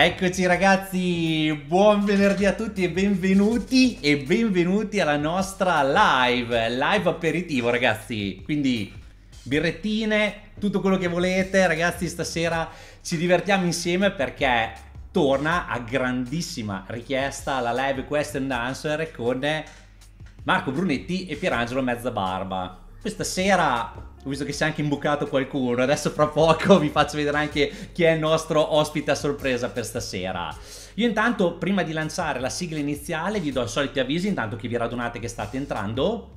Eccoci ragazzi, buon venerdì a tutti e benvenuti e benvenuti alla nostra live, live aperitivo ragazzi, quindi birrettine, tutto quello che volete. Ragazzi stasera ci divertiamo insieme perché torna a grandissima richiesta la live question and answer con Marco Brunetti e Pierangelo Mezzabarba. Questa sera ho visto che si è anche imbucato qualcuno. Adesso fra poco vi faccio vedere anche chi è il nostro ospite a sorpresa per stasera. Io intanto, prima di lanciare la sigla iniziale, vi do i soliti avvisi, intanto che vi radunate che state entrando.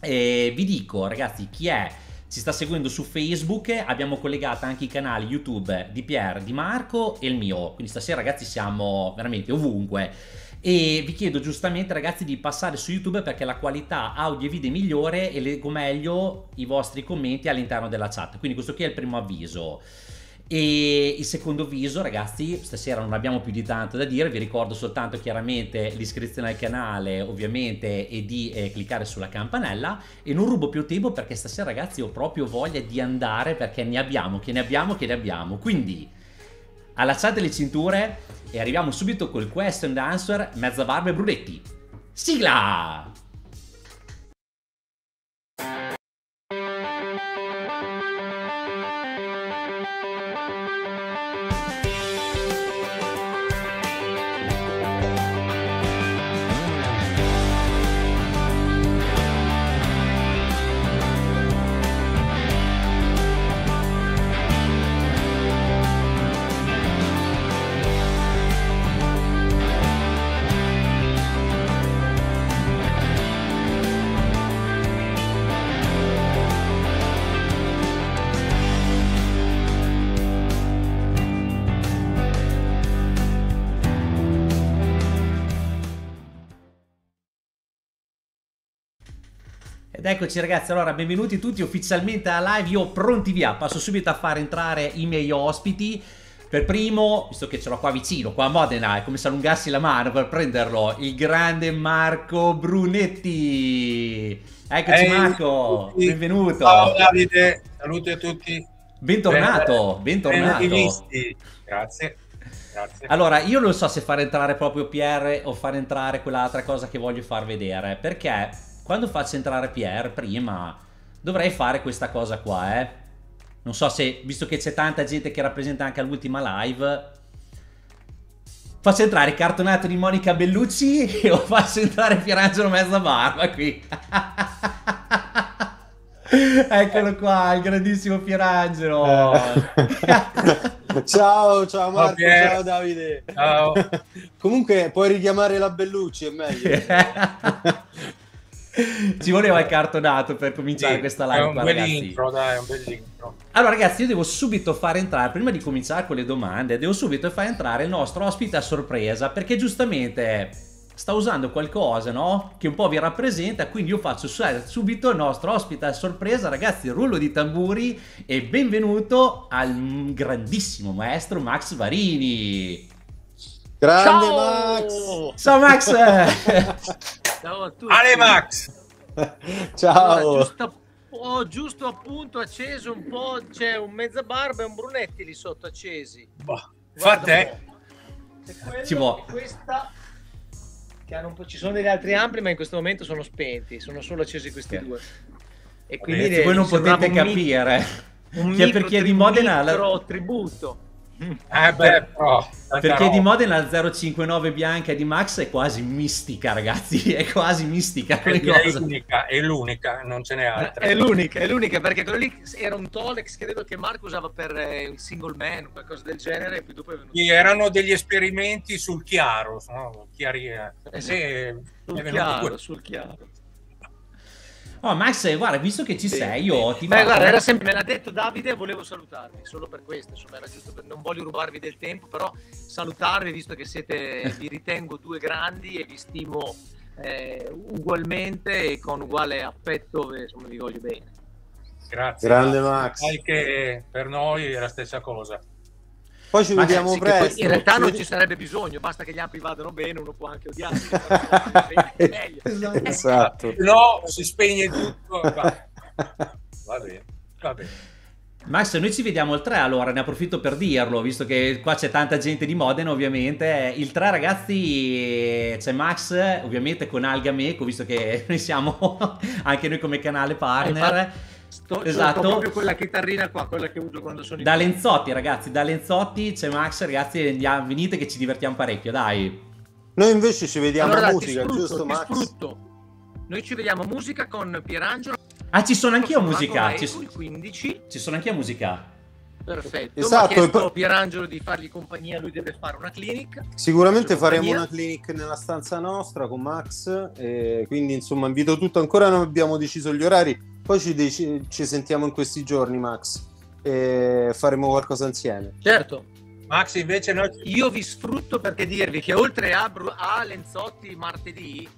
E vi dico, ragazzi, chi è ci sta seguendo su Facebook, abbiamo collegato anche i canali YouTube di Pier, di Marco e il mio. Quindi stasera ragazzi siamo veramente ovunque. E vi chiedo giustamente ragazzi di passare su YouTube perché la qualità audio e video è migliore e leggo meglio i vostri commenti all'interno della chat. Quindi questo qui è il primo avviso. E il secondo avviso, ragazzi, stasera non abbiamo più di tanto da dire, vi ricordo soltanto chiaramente l'iscrizione al canale, ovviamente, e di eh, cliccare sulla campanella. E non rubo più tempo perché stasera, ragazzi, ho proprio voglia di andare perché ne abbiamo, che ne abbiamo, che ne abbiamo. Quindi, allacciate le cinture e arriviamo subito col question and answer mezza barba e brunetti. Sigla! Eccoci ragazzi, allora benvenuti tutti ufficialmente alla live, io pronti via, passo subito a far entrare i miei ospiti. Per primo, visto che ce l'ho qua vicino, qua a Modena, è come se allungassi la mano per prenderlo, il grande Marco Brunetti. Eccoci Ehi, Marco, benvenuto. Ciao Davide, saluti a tutti. Bentornato, Ben- bentornato. ben. Grazie. Grazie. Allora, io non so se far entrare proprio Pierre o far entrare quell'altra cosa che voglio far vedere, perché quando faccio entrare Pierre prima dovrei fare questa cosa qua, eh. Non so se, visto che c'è tanta gente che rappresenta anche all'ultima live, faccio entrare il cartonato di Monica Bellucci o faccio entrare Pierangelo Mezza Barba qui. Eccolo qua, il grandissimo Pierangelo. ciao, ciao Marco, Pier. ciao Davide. Ciao. Comunque puoi richiamare la Bellucci, è meglio. Ci voleva il cartonato per cominciare Sì, questa è live un qua, bel ragazzi. intro, dai, è un bel intro. Allora ragazzi, io devo subito fare entrare, prima di cominciare con le domande, devo subito fare entrare il nostro ospite a sorpresa, perché giustamente sta usando qualcosa, no? Che un po' vi rappresenta, quindi io faccio subito il nostro ospite a sorpresa, ragazzi, rullo di tamburi e benvenuto al grandissimo maestro Max Varini. Grande Ciao! Max! Ciao Max! Ciao a tutti. Ale Max! Ciao! Allora, giusto, ho giusto appunto acceso un po', c'è un mezza barba e un brunetti lì sotto accesi. Boh, fa Guarda te. un po'. C'è quello Ci vuole. e questa che hanno un po', ci sono degli altri ampli ma in questo momento sono spenti, sono solo accesi questi Ok. due. E Quindi Ragazzi, voi non potete un mi- capire. un Chi è per chi è di Modena, la- micro tributo. Eh beh, però. Perché di. Modena la 059 bianca di Max è quasi mistica, ragazzi. È quasi mistica È, è l'unica, è l'unica, non ce n'è altre. È l'unica, è l'unica perché quello lì era un Tolex che credo che Marco usava per eh, il single man o qualcosa del genere e poi dopo è venuto Sì, erano degli esperimenti sul chiaro, no? Chiari, eh. Eh sì. Sul chiaro, sul chiaro. Oh, Max, guarda, visto che ci Sì, sei, sì. io ti Beh, guarda, era sempre, me l'ha detto Davide e volevo salutarvi, solo per questo, insomma, era giusto per, non voglio rubarvi del tempo, però salutarvi visto che siete, vi ritengo due grandi e vi stimo eh, ugualmente e con uguale affetto, insomma, vi voglio bene. Grazie. Grande Max. Sai che per noi è la stessa cosa. Poi ci Ma vediamo Sì, presto. in realtà non Ci sarebbe bisogno, basta che gli ampli vadano bene, uno può anche odiarli. Esatto. esatto. No, si spegne tutto. Va, va bene, va bene. Max, noi ci vediamo il 3 allora, ne approfitto per dirlo, visto che qua c'è tanta gente di Modena ovviamente. Il 3 ragazzi c'è Max ovviamente con Algameco, visto che noi siamo anche noi come canale partner. Sto, esatto. proprio quella chitarrina qua, quella che uso quando sono in Da Lenzotti ragazzi, da Lenzotti c'è Max ragazzi, andiamo, venite che ci divertiamo parecchio, dai. Noi invece ci vediamo allora, musica, sfrutto, giusto Max? Sfrutto. Noi ci vediamo musica con Pierangelo Ah, ci sono anch'io a musica. Ci, 15. ci sono anch'io a musica. Perfetto. Esatto. Mi chiesto Pierangelo di fargli compagnia, lui deve fare una clinic. Sicuramente faremo una clinic nella stanza nostra con Max. Eh, quindi, insomma, invito tutto. Ancora non abbiamo deciso gli orari. Poi ci, dec- ci sentiamo in questi giorni, Max. E faremo qualcosa insieme. Certo. Max, invece, noi... io vi sfrutto perché dirvi che oltre a, Bru- a Lenzotti martedì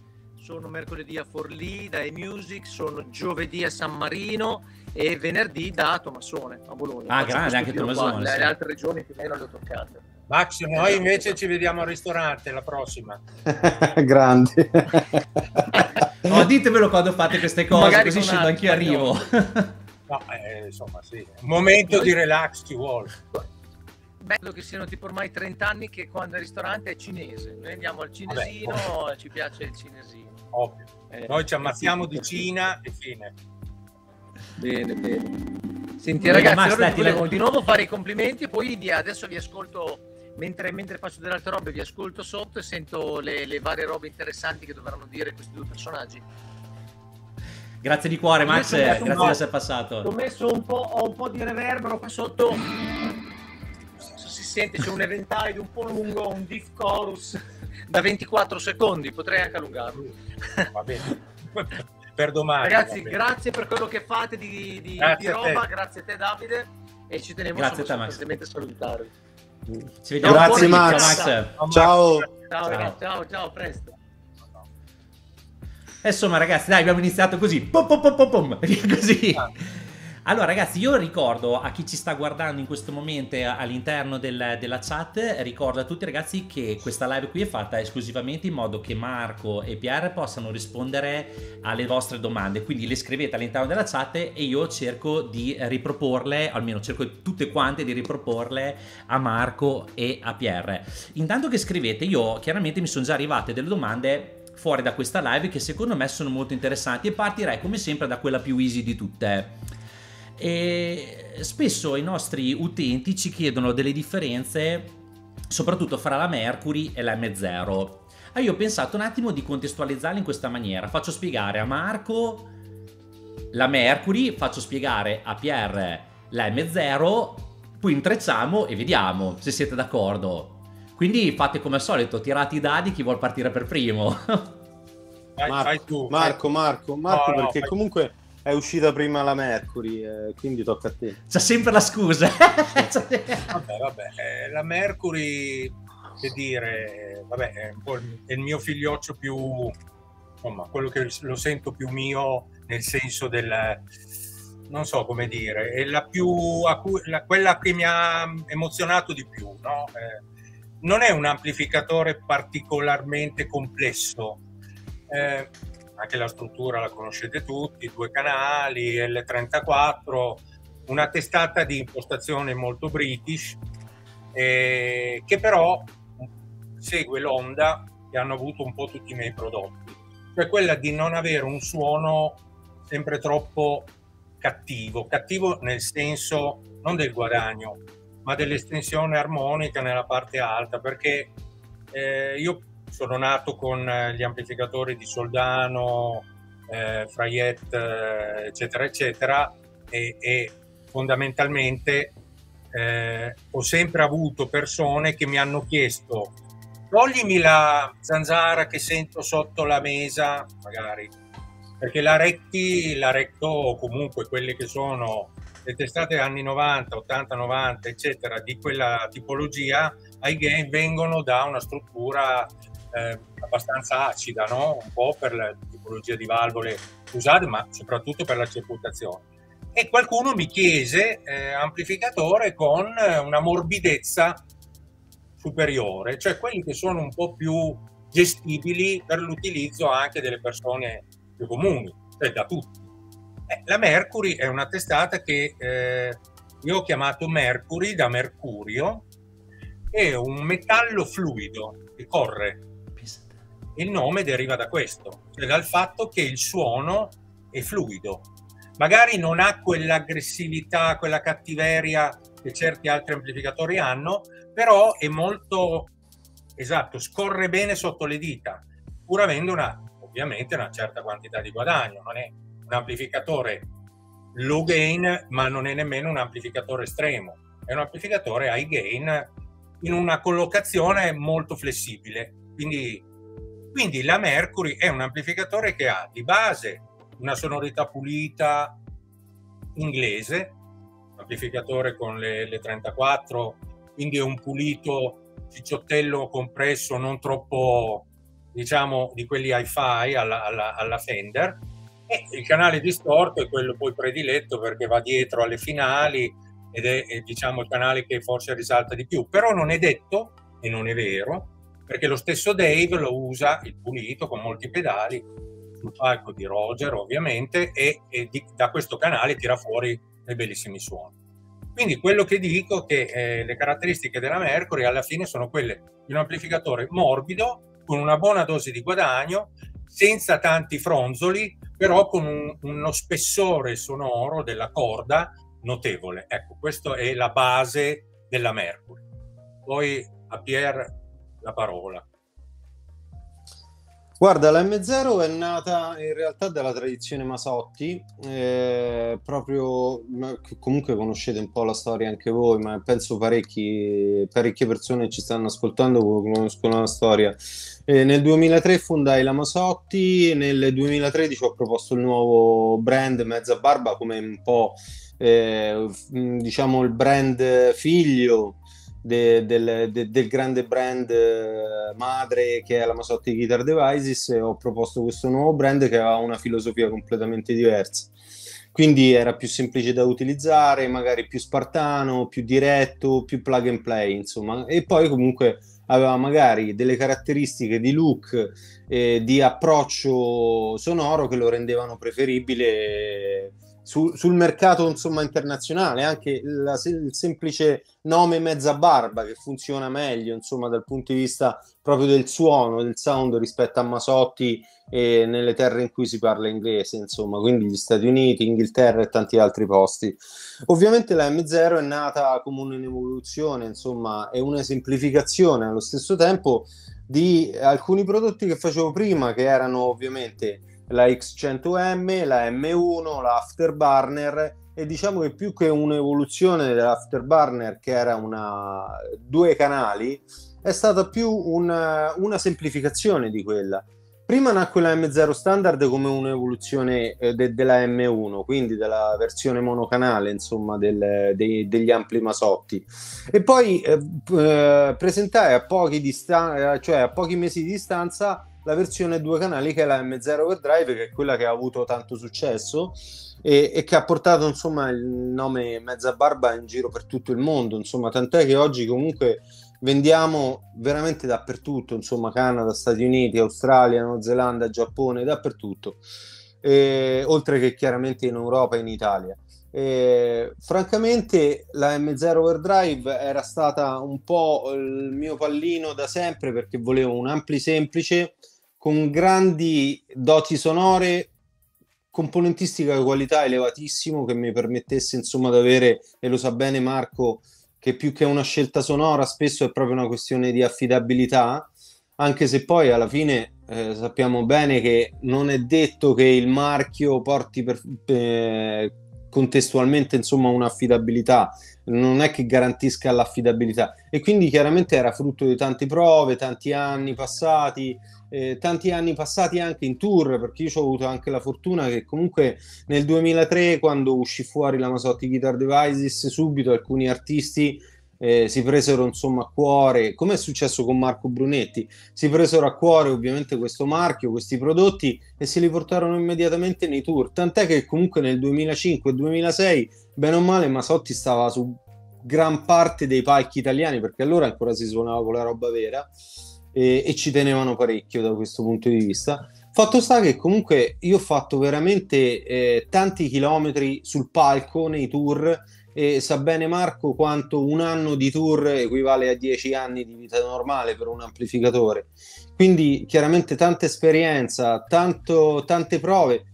sono mercoledì a Forlì da E-Music, sono giovedì a San Marino e venerdì da Tomassone a Bologna. Ah, grande, anche Tomassone. Le, sì. le altre regioni più o meno le ho toccate. Max, noi invece ci vediamo al ristorante la prossima. grande. oh, ditemelo quando fate queste cose, Magari così scendo anch'io arrivo. no, eh, insomma, sì. Un momento di relax ci vuole bello che siano tipo ormai 30 anni che quando il ristorante è cinese. Noi andiamo al cinesino, Vabbè, ci piace il cinesino. Ovvio. Eh, Noi ci ammazziamo di Cina e fine. Bene, bene. Senti ragazzi, allora stati, di nuovo fare i complimenti e poi adesso vi ascolto mentre, mentre, faccio delle altre robe, vi ascolto sotto e sento le, le varie robe interessanti che dovranno dire questi due personaggi. Grazie di cuore Max, grazie di essere passato. Ho messo un po', ho un po' di reverbero qua sotto sente c'è un eventaglio un po' lungo, un diff chorus da 24 secondi, potrei anche allungarlo. Va bene. per domani. Ragazzi, grazie per quello che fate di, di, di roba, grazie a te Davide e ci tenevo grazie a te, Max. a salutarvi. Ci vediamo grazie Max. Max. Ciao. Ciao. Ciao, ragazzi, ciao, ciao, presto. Insomma, ragazzi, dai, abbiamo iniziato così. Pom, pom, pom, pom, così. Allora ragazzi io ricordo a chi ci sta guardando in questo momento all'interno del, della chat, ricordo a tutti ragazzi che questa live qui è fatta esclusivamente in modo che Marco e Pierre possano rispondere alle vostre domande, quindi le scrivete all'interno della chat e io cerco di riproporle, almeno cerco tutte quante di riproporle a Marco e a Pierre. Intanto che scrivete io chiaramente mi sono già arrivate delle domande fuori da questa live che secondo me sono molto interessanti e partirei come sempre da quella più easy di tutte. E spesso i nostri utenti ci chiedono delle differenze soprattutto fra la Mercury e la M0. Ah, io ho pensato un attimo di contestualizzarla in questa maniera. Faccio spiegare a Marco la Mercury, faccio spiegare a Pierre la M0, poi intrecciamo e vediamo se siete d'accordo. Quindi fate come al solito, tirate i dadi chi vuol partire per primo. Vai, Marco, tu, Marco, Marco, Marco, no, perché no, comunque è uscita prima la Mercury, eh, quindi tocca a te. C'è sempre la scusa. vabbè, vabbè, eh, la Mercury, che dire, vabbè, è, un po il, è il mio figlioccio più, insomma, quello che lo sento più mio nel senso del, non so come dire, è la più, la, quella che mi ha emozionato di più, no? eh, non è un amplificatore particolarmente complesso. Eh, anche la struttura la conoscete tutti, due canali, L34, una testata di impostazione molto british, eh, che però segue l'onda che hanno avuto un po' tutti i miei prodotti, cioè quella di non avere un suono sempre troppo cattivo, cattivo nel senso non del guadagno, ma dell'estensione armonica nella parte alta, perché eh, io sono nato con eh, gli amplificatori di Soldano, eh, Frayet, eh, eccetera, eccetera, e, e fondamentalmente eh, ho sempre avuto persone che mi hanno chiesto toglimi la zanzara che sento sotto la mesa, magari, perché la Recti, la Recto comunque quelle che sono le testate anni 90, 80, 90, eccetera, di quella tipologia, ai game vengono da una struttura eh, abbastanza acida, no? un po' per la tipologia di valvole usate, ma soprattutto per la circuitazione. E qualcuno mi chiese eh, amplificatore con una morbidezza superiore, cioè quelli che sono un po' più gestibili per l'utilizzo anche delle persone più comuni, cioè da tutti. Eh, la Mercury è una testata che eh, io ho chiamato Mercury da Mercurio, è un metallo fluido che corre. Il nome deriva da questo, cioè dal fatto che il suono è fluido. Magari non ha quell'aggressività, quella cattiveria che certi altri amplificatori hanno, però è molto esatto, scorre bene sotto le dita, pur avendo una, ovviamente una certa quantità di guadagno. Non è un amplificatore low gain, ma non è nemmeno un amplificatore estremo, è un amplificatore high gain in una collocazione molto flessibile. Quindi, quindi la Mercury è un amplificatore che ha di base una sonorità pulita inglese, amplificatore con le, le 34, quindi è un pulito cicciottello compresso non troppo diciamo di quelli hi-fi alla, alla, alla Fender. E il canale distorto è quello poi prediletto perché va dietro alle finali ed è, è diciamo il canale che forse risalta di più. Però non è detto e non è vero perché lo stesso Dave lo usa il pulito con molti pedali sul palco di Roger ovviamente e, e di, da questo canale tira fuori dei bellissimi suoni quindi quello che dico è che eh, le caratteristiche della Mercury alla fine sono quelle di un amplificatore morbido, con una buona dose di guadagno, senza tanti fronzoli, però con un, uno spessore sonoro della corda notevole. Ecco, questa è la base della Mercury. Poi a Pierre la parola. Guarda, la M0 è nata in realtà dalla tradizione Masotti, eh, proprio comunque conoscete un po' la storia anche voi, ma penso parecchi, parecchie persone ci stanno ascoltando conoscono la storia. Eh, nel 2003 fondai la Masotti, nel 2013 ho proposto il nuovo brand Mezza Barba come un po' eh, diciamo il brand figlio de, del, de, del, grande brand eh, madre che è la Masotti Guitar Devices e ho proposto questo nuovo brand che ha una filosofia completamente diversa. Quindi era più semplice da utilizzare, magari più spartano, più diretto, più plug and play, insomma. E poi comunque aveva magari delle caratteristiche di look e di approccio sonoro che lo rendevano preferibile su, sul mercato insomma, internazionale, anche la, il semplice nome mezza barba che funziona meglio insomma, dal punto di vista proprio del suono, del sound rispetto a Masotti e nelle terre in cui si parla inglese, insomma, quindi gli Stati Uniti, Inghilterra e tanti altri posti. Ovviamente la M0 è nata come un'evoluzione, insomma, e una semplificazione allo stesso tempo di alcuni prodotti che facevo prima, che erano ovviamente la X100M, la M1, la Afterburner e diciamo che più che un'evoluzione dell'Afterburner che era una due canali è stata più una, una semplificazione di quella. Prima nacque la M0 standard come un'evoluzione eh, de- della M1, quindi della versione monocanale, insomma, del, dei, degli ampli masotti. E poi eh, eh, presentai a pochi, distan- cioè a pochi mesi di distanza la versione due canali che è la M0 Overdrive, che è quella che ha avuto tanto successo e, e, che ha portato insomma il nome Mezza Barba in giro per tutto il mondo. Insomma, tant'è che oggi comunque vendiamo veramente dappertutto, insomma, Canada, Stati Uniti, Australia, Nuova Zelanda, Giappone, dappertutto. E, oltre che chiaramente in Europa e in Italia. E, francamente la M0 Overdrive era stata un po' il mio pallino da sempre perché volevo un ampli semplice con grandi doti sonore, componentistica di qualità elevatissimo che mi permettesse insomma di avere, e lo sa bene Marco, che più che una scelta sonora spesso è proprio una questione di affidabilità, anche se poi alla fine eh, sappiamo bene che non è detto che il marchio porti per, eh, contestualmente insomma un'affidabilità non è che garantisca l'affidabilità. E quindi chiaramente era frutto di tante prove tanti anni passati eh, tanti anni passati anche in tour, perché io ho avuto anche la fortuna che comunque nel 2003, quando uscì fuori la Masotti Guitar Devices, subito alcuni artisti eh, si presero insomma a cuore, come è successo con Marco Brunetti, si presero a cuore ovviamente questo marchio, questi prodotti e se li portarono immediatamente nei tour, tant'è che comunque nel 2005-2006, bene o male, Masotti stava su gran parte dei palchi italiani, perché allora ancora si suonava con la roba vera, e, e ci tenevano parecchio da questo punto di vista. Fatto sta che comunque io ho fatto veramente eh, tanti chilometri sul palco nei tour e sa bene Marco quanto un anno di tour equivale a dieci anni di vita normale per un amplificatore. Quindi chiaramente tanta esperienza, tanto, tante prove.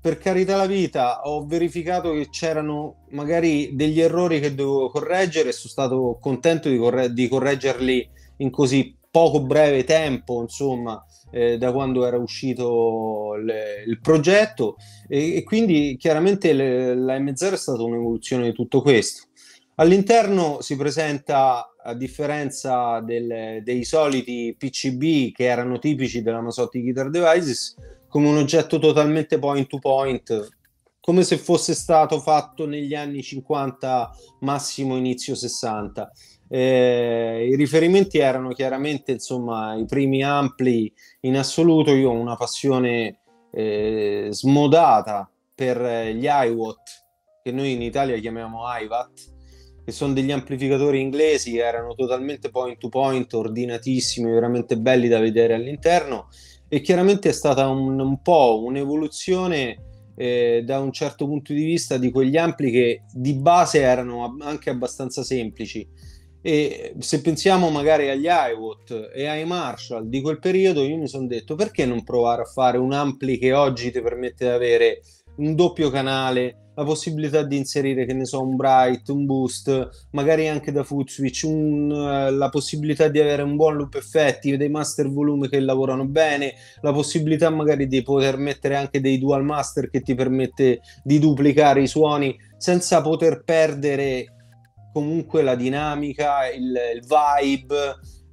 Per carità la vita, ho verificato che c'erano magari degli errori che dovevo correggere e sono stato contento di, corre- di correggerli in così poco breve tempo, insomma, eh, da quando era uscito le, il progetto e, e quindi chiaramente le, la M0 è stata un'evoluzione di tutto questo. All'interno si presenta, a differenza del, dei soliti PCB che erano tipici della Masotti Guitar Devices, come un oggetto totalmente point to point, come se fosse stato fatto negli anni 50, massimo inizio 60 eh, I riferimenti erano chiaramente insomma i primi ampli in assoluto. Io ho una passione eh, smodata per gli iWatt, che noi in Italia chiamiamo iWatt, che sono degli amplificatori inglesi erano totalmente point to point, ordinatissimi, veramente belli da vedere all'interno. E chiaramente è stata un, un po' un'evoluzione eh, da un certo punto di vista di quegli ampli che di base erano anche abbastanza semplici e se pensiamo magari agli iWatt e ai Marshall di quel periodo, io mi sono detto perché non provare a fare un ampli che oggi ti permette di avere un doppio canale, la possibilità di inserire, che ne so, un bright, un boost, magari anche da foot switch, un, uh, la possibilità di avere un buon loop effetti, dei master volume che lavorano bene, la possibilità magari di poter mettere anche dei dual master che ti permette di duplicare i suoni senza poter perdere comunque la dinamica, il, il vibe,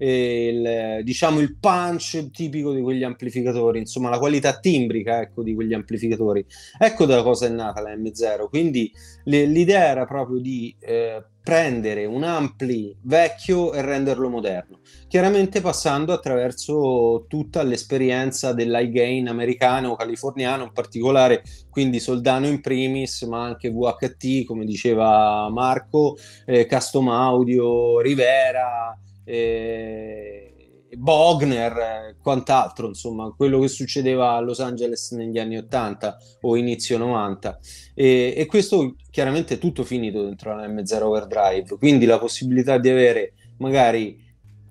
il, diciamo il punch tipico di quegli amplificatori, insomma la qualità timbrica ecco, di quegli amplificatori. Ecco da cosa è nata la M0. Quindi le, l'idea era proprio di eh, prendere un ampli vecchio e renderlo moderno, chiaramente passando attraverso tutta l'esperienza dell'iGain americano, californiano in particolare, quindi Soldano in primis, ma anche VHT, come diceva Marco, eh, Custom Audio, Rivera, eh, Bogner, quant'altro, insomma, quello che succedeva a Los Angeles negli anni 80 o inizio 90. E, e questo chiaramente è tutto finito dentro la M0 Overdrive, quindi la possibilità di avere magari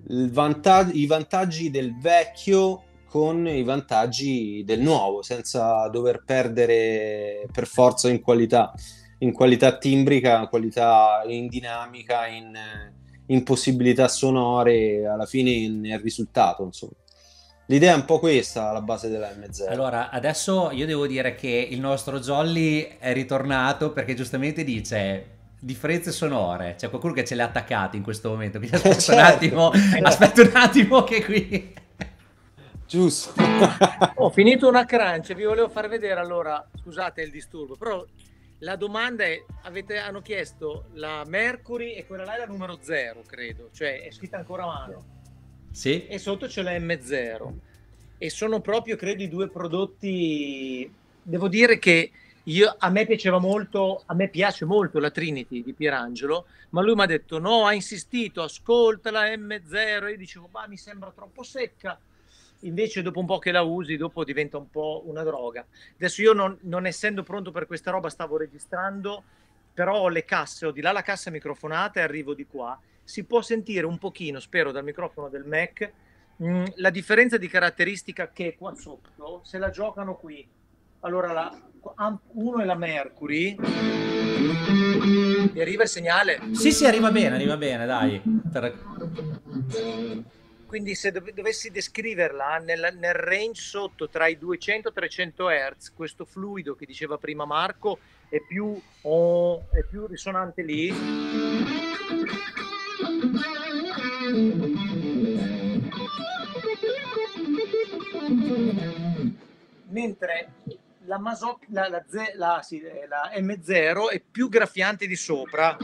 vantag- i vantaggi del vecchio con i vantaggi del nuovo, senza dover perdere per forza in qualità, in qualità timbrica, qualità in dinamica, in in possibilità sonore alla fine nel risultato insomma. L'idea è un po' questa alla base della M0 allora adesso io devo dire che il nostro Jolly è ritornato perché giustamente dice differenze sonore. C'è qualcuno che ce le ha attaccate in questo momento quindi aspetta certo. un attimo aspetta un attimo che qui giusto. Ho finito una crunch vi volevo far vedere allora scusate il disturbo però la domanda è, avete, hanno chiesto la Mercury e quella là è la numero 0, credo, cioè è scritta ancora a mano. Sì. E sotto c'è la M0. E sono proprio, credo, i due prodotti... Devo dire che io, a me piaceva molto, a me piace molto la Trinity di Pierangelo, ma lui mi ha detto no, ha insistito, ascolta la M0. E io dicevo, ma mi sembra troppo secca invece dopo un po' che la usi, dopo diventa un po' una droga. Adesso io non, non essendo pronto per questa roba stavo registrando, però ho le casse, ho di là la cassa microfonata e arrivo di qua. Si può sentire un pochino, spero, dal microfono del Mac, mh, mm, la differenza di caratteristica che qua sotto, se la giocano qui. Allora, la, uno è la Mercury. E arriva il segnale? Sì, sì, arriva bene, arriva bene, dai. Per quindi se dov- dovessi descriverla nel, nel, range sotto tra i 200 e 300 Hz, questo fluido che diceva prima Marco è più, oh, è più risonante lì. Mentre la, Maso- la, la, Z- la, sì, la M0 è più graffiante di sopra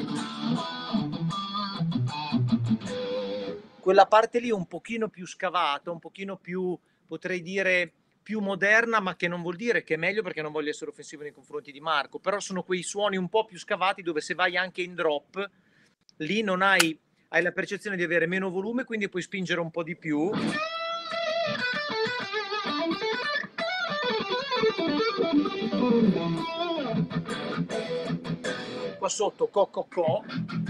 quella parte lì un pochino più scavata, un pochino più, potrei dire, più moderna, ma che non vuol dire che è meglio perché non voglio essere offensivo nei confronti di Marco, però sono quei suoni un po' più scavati dove se vai anche in drop, lì non hai, hai la percezione di avere meno volume, quindi puoi spingere un po' di più. qua sotto co co co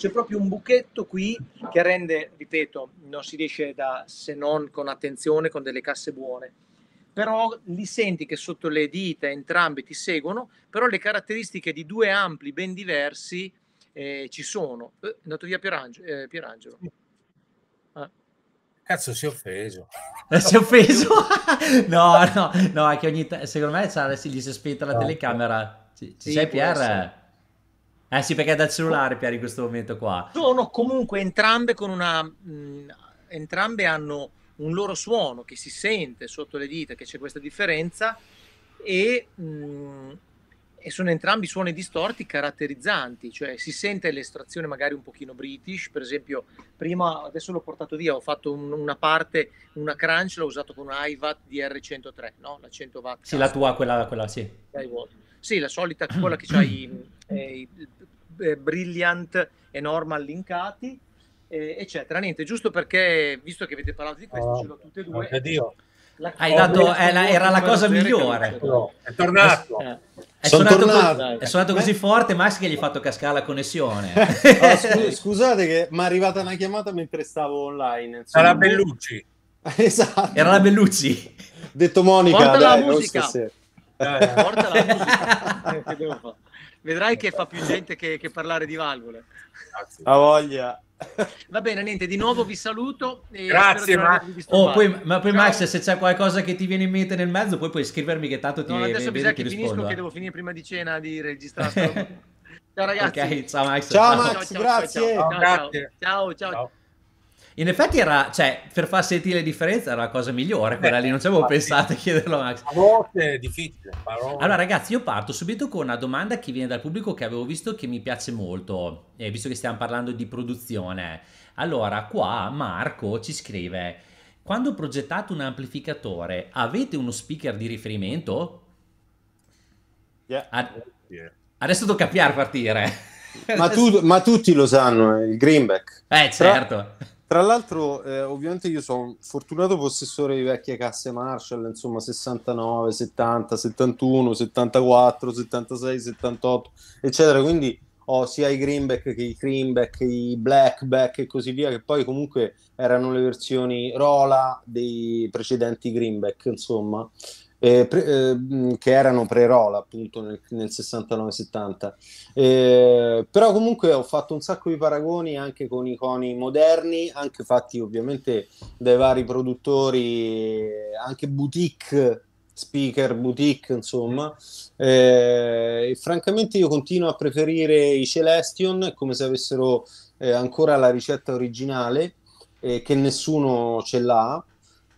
c'è proprio un buchetto qui che rende, ripeto, non si riesce da, se non con attenzione, con delle casse buone. Però li senti che sotto le dita entrambi ti seguono, però le caratteristiche di due ampli ben diversi eh, ci sono. Eh, è andato via Pierangelo. Eh, Pierangelo. Cazzo, si è offeso. si è offeso? no, no, no, è che ogni t- secondo me gli si è spenta la telecamera. Ci, ci sì, sei Pier? Eh sì, perché è dal cellulare Pier in questo momento qua. Sono comunque entrambe con una... Mh, entrambe hanno un loro suono che si sente sotto le dita, che c'è questa differenza e... Mh, e sono entrambi suoni distorti caratterizzanti, cioè si sente l'estrazione magari un pochino british, per esempio prima, adesso l'ho portato via, ho fatto un, una parte, una crunch, l'ho usato con un iVat DR103, no? La 100 watt. Sì, la tua, quella, quella sì. Sì, la solita, quella che ha i, i, i, Brilliant e Normal linkati, eh, eccetera. Niente, giusto perché, visto che avete parlato di questo, oh, ce l'ho tutte e due. Dio. Hai dato, la, era la cosa migliore. È tornato. È, è, suonato, co- è suonato così forte Max che gli ha fatto cascare la connessione. oh, scu- scusate che mi è arrivata una chiamata mentre stavo online. Sarà Bellucci. esatto. Era la Bellucci. Detto Monica. Porta dai, la musica. Eh. Porta la musica. Vedrai che fa più gente che, che parlare di valvole. A voglia. Va bene, niente, di nuovo vi saluto. Grazie, ma... Oh, poi, ma poi Max, se c'è qualcosa che ti viene in mente nel mezzo, poi puoi scrivermi che tanto ti no, adesso bisogna che rispondo. finisco che devo finire prima di cena di registrare. ciao ragazzi. Okay, ciao Max. Ciao, ciao Max, ciao, grazie. Ciao, ciao, ciao. ciao, ciao. In effetti era, cioè, per far sentire la differenza era la cosa migliore, quella Beh, lì, non ci avevo pensato a chiederlo a Max. A volte è difficile. Però... Allora ragazzi, io parto subito con una domanda che viene dal pubblico che avevo visto che mi piace molto, eh, visto che stiamo parlando di produzione. Allora, qua Marco ci scrive, quando progettate un amplificatore, avete uno speaker di riferimento? Yeah. Ad... Adesso tocca a partire. Ma, tu, ma, tutti lo sanno, il greenback. Eh, certo. Tra, tra l'altro, eh, ovviamente io sono un fortunato possessore di vecchie casse Marshall, insomma 69, 70, 71, 74, 76, 78, eccetera. Quindi ho sia i greenback che i creamback, i blackback e così via, che poi comunque erano le versioni Rola dei precedenti greenback, insomma, eh, pre, eh, che erano pre-Rola appunto nel, nel 69-70. Eh, però comunque ho fatto un sacco di paragoni anche con iconi moderni, anche fatti ovviamente dai vari produttori, anche boutique speaker, boutique, insomma. Eh, francamente io continuo a preferire i Celestion come se avessero eh, ancora la ricetta originale, eh, che nessuno ce l'ha.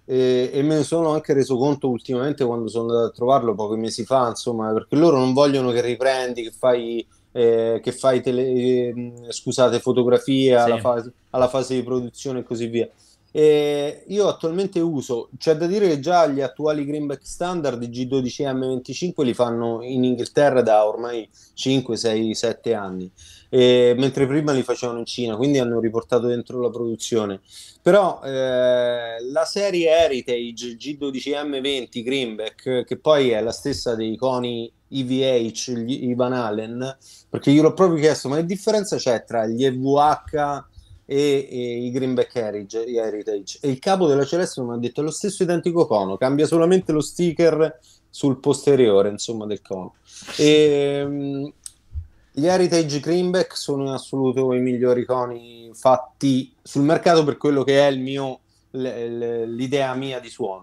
E, e me ne sono anche reso conto ultimamente quando sono andato a trovarlo pochi mesi fa, insomma, perché loro non vogliono che riprendi, che fai eh, che fai tele, eh, scusate, fotografie sì. alla, fase, alla, fase, di produzione e così via. E io attualmente uso, c'è da dire che già gli attuali greenback standard G12 M25 li fanno in Inghilterra da ormai 5, 6, 7 anni, e, mentre prima li facevano in Cina, quindi hanno riportato dentro la produzione. Però eh, la serie Heritage G12 M20 greenback, che poi è la stessa dei coni IVH, gli, i Van Allen, perché io l'ho proprio chiesto, ma che differenza c'è tra gli EVH e, e i Greenback Heritage, E il capo della Celeste mi ha detto è lo stesso identico cono, cambia solamente lo sticker sul posteriore, insomma, del cono. E, um, gli Heritage Greenback sono in assoluto i migliori coni fatti sul mercato per quello che è il mio, l'idea mia di suono.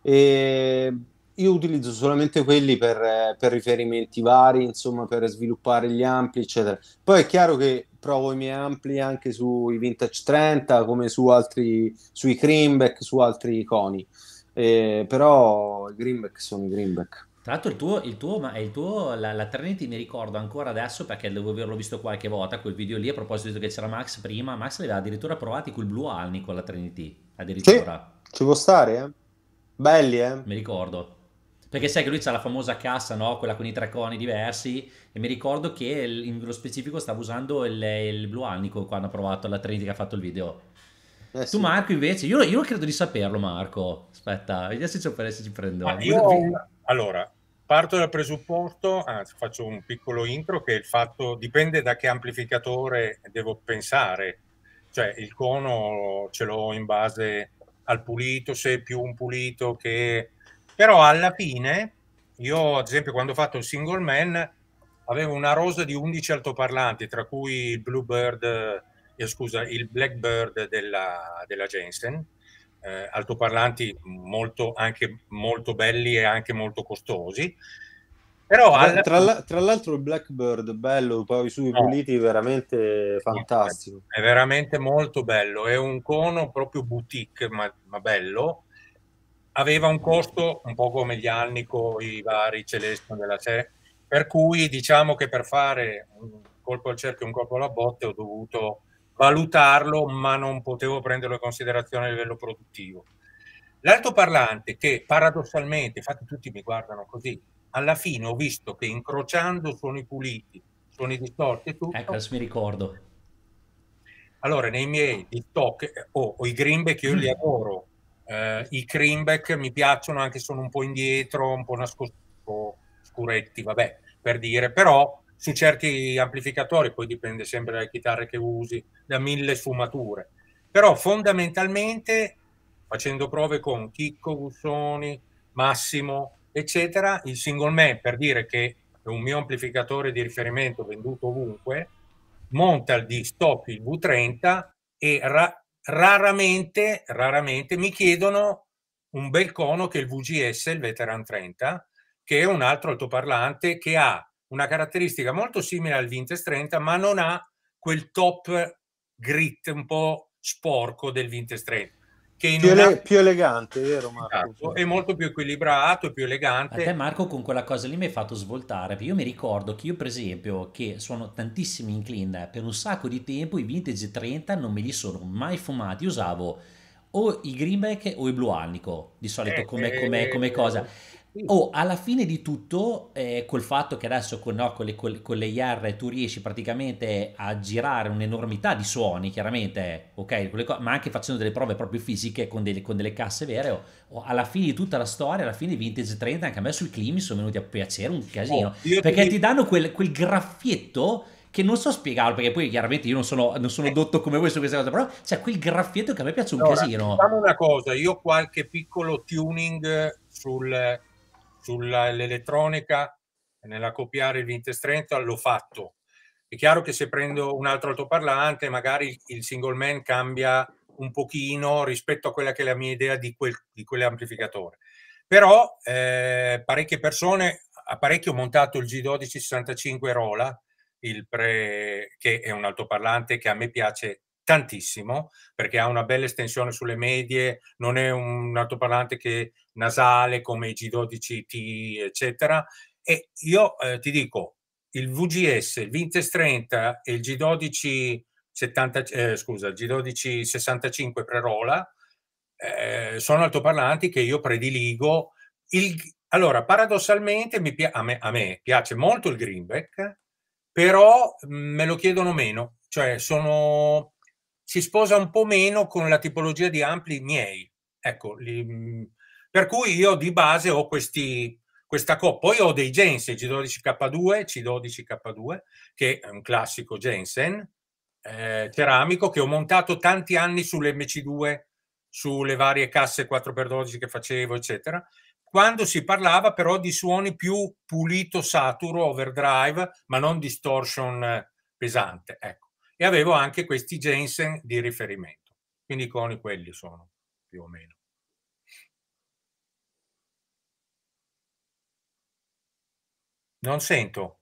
E io utilizzo solamente quelli per, per, riferimenti vari, insomma, per sviluppare gli ampli, eccetera. Poi è chiaro che provo i miei ampli anche sui Vintage 30, come su altri, sui Greenback, su altri coni. Eh, però i Greenback sono i Greenback. Tra l'altro il tuo, il tuo, ma il tuo la, la, Trinity mi ricordo ancora adesso perché devo averlo visto qualche volta, quel video lì, a proposito che c'era Max prima, Max li aveva addirittura provati col Blue Alni con la Trinity, addirittura. Sì, ci può stare, eh? Belli, eh? Mi ricordo. Perché sai che lui c'ha la famosa cassa, no? Quella con i tre coni diversi. E mi ricordo che nello specifico stava usando il, il Blue Alnico quando ha provato la Trinity che ha fatto il video. Eh, tu sì. Marco invece, io, io, credo di saperlo Marco, aspetta, vediamo se, se ci prendo. Ah, io, allora, parto dal presupposto, anzi faccio un piccolo intro, che il fatto dipende da che amplificatore devo pensare, cioè il cono ce l'ho in base al pulito, se è più un pulito che... Però alla fine, io ad esempio quando ho fatto il single man, avevo una rosa di 11 altoparlanti, tra cui il Bluebird, eh, scusa, il Blackbird della, della Jensen, eh, altoparlanti molto, anche molto belli e anche molto costosi. Però alla... tra, tra, l'altro il Blackbird bello, poi sui no. puliti veramente fantastico. È veramente molto bello, è un cono proprio boutique, ma, ma bello. Aveva un costo un po' come gli anni con i vari Celestion della serie, per cui diciamo che per fare un colpo al cerchio e un colpo alla botte ho dovuto valutarlo, ma non potevo prenderlo in considerazione a livello produttivo. L'altoparlante che paradossalmente, infatti tutti mi guardano così, alla fine ho visto che incrociando suoni puliti, suoni distorti e tutto... Ecco, adesso mi ricordo. Allora, nei miei di stock, oh, ho i greenback, io li adoro, eh, i greenback mi piacciono anche se sono un po' indietro, un po' nascosti, un po' scuretti, vabbè, per dire, però su certi amplificatori, poi dipende sempre dalle chitarre che usi, da mille sfumature. Però fondamentalmente, facendo prove con Chicco, Gussoni, Massimo, eccetera, il single man, per dire che è un mio amplificatore di riferimento venduto ovunque, monta di stock il V30 e ra- raramente, raramente mi chiedono un bel cono che è il VGS, il Veteran 30, che è un altro altoparlante che ha una caratteristica molto simile al Vintage 30, ma non ha quel top grit un po' sporco del Vintage 30 che più, ele- ha... più, elegante, vero Marco? Esatto, è molto più equilibrato, più elegante. A te Marco con quella cosa lì mi hai fatto svoltare, perché io mi ricordo che io per esempio, che suono tantissimi in clean, per un sacco di tempo i vintage 30 non me li sono mai fumati, usavo o i greenback o i blue alnico, di solito come, come, come cosa. Oh, alla fine di tutto, eh, col fatto che adesso con, no, con, le, con, le IR tu riesci praticamente a girare un'enormità di suoni, chiaramente, ok, ma anche facendo delle prove proprio fisiche con delle, con delle casse vere, oh, oh, alla fine di tutta la storia, alla fine di Vintage 30, anche a me sui climi sono venuti a piacere un casino, oh, perché ti... ti danno quel, quel graffietto che non so spiegarlo perché poi chiaramente io non sono, non sono dotto come voi su queste cose, però c'è quel graffietto che a me piace un allora, casino. Facciamo una cosa, io ho qualche piccolo tuning sul sull'elettronica nell'accoppiare il Vintes Trento l'ho fatto. È chiaro che se prendo un altro altoparlante, magari il single man cambia un pochino rispetto a quella che è la mia idea di, quel, di quell'amplificatore. Però eh, parecchie persone, a parecchio ho montato il G1265 Rola, il pre, che è un altoparlante che a me piace tantissimo perché ha una bella estensione sulle medie, non è un altoparlante che nasale come i G12T, eccetera. E io eh, ti dico, il VGS, il Vintes 30 e il G12 70, eh, scusa, il G12 65 Prerola eh, sono altoparlanti che io prediligo. Il, allora, paradossalmente mi, a, me, a me piace molto il greenback, però me lo chiedono meno, cioè sono si sposa un po' meno con la tipologia di ampli miei. Ecco, li, mm, per cui io di base ho questi, questa coppa. Poi ho dei Jensen G12K2, C12K2, che è un classico Jensen eh, ceramico che ho montato tanti anni sull'MC2, sulle varie casse 4x12 che facevo, eccetera. Quando si parlava però di suoni più pulito, saturo, overdrive, ma non distortion pesante. Ecco e avevo anche questi Jensen di riferimento. Quindi i coni quelli sono più o meno. Non sento.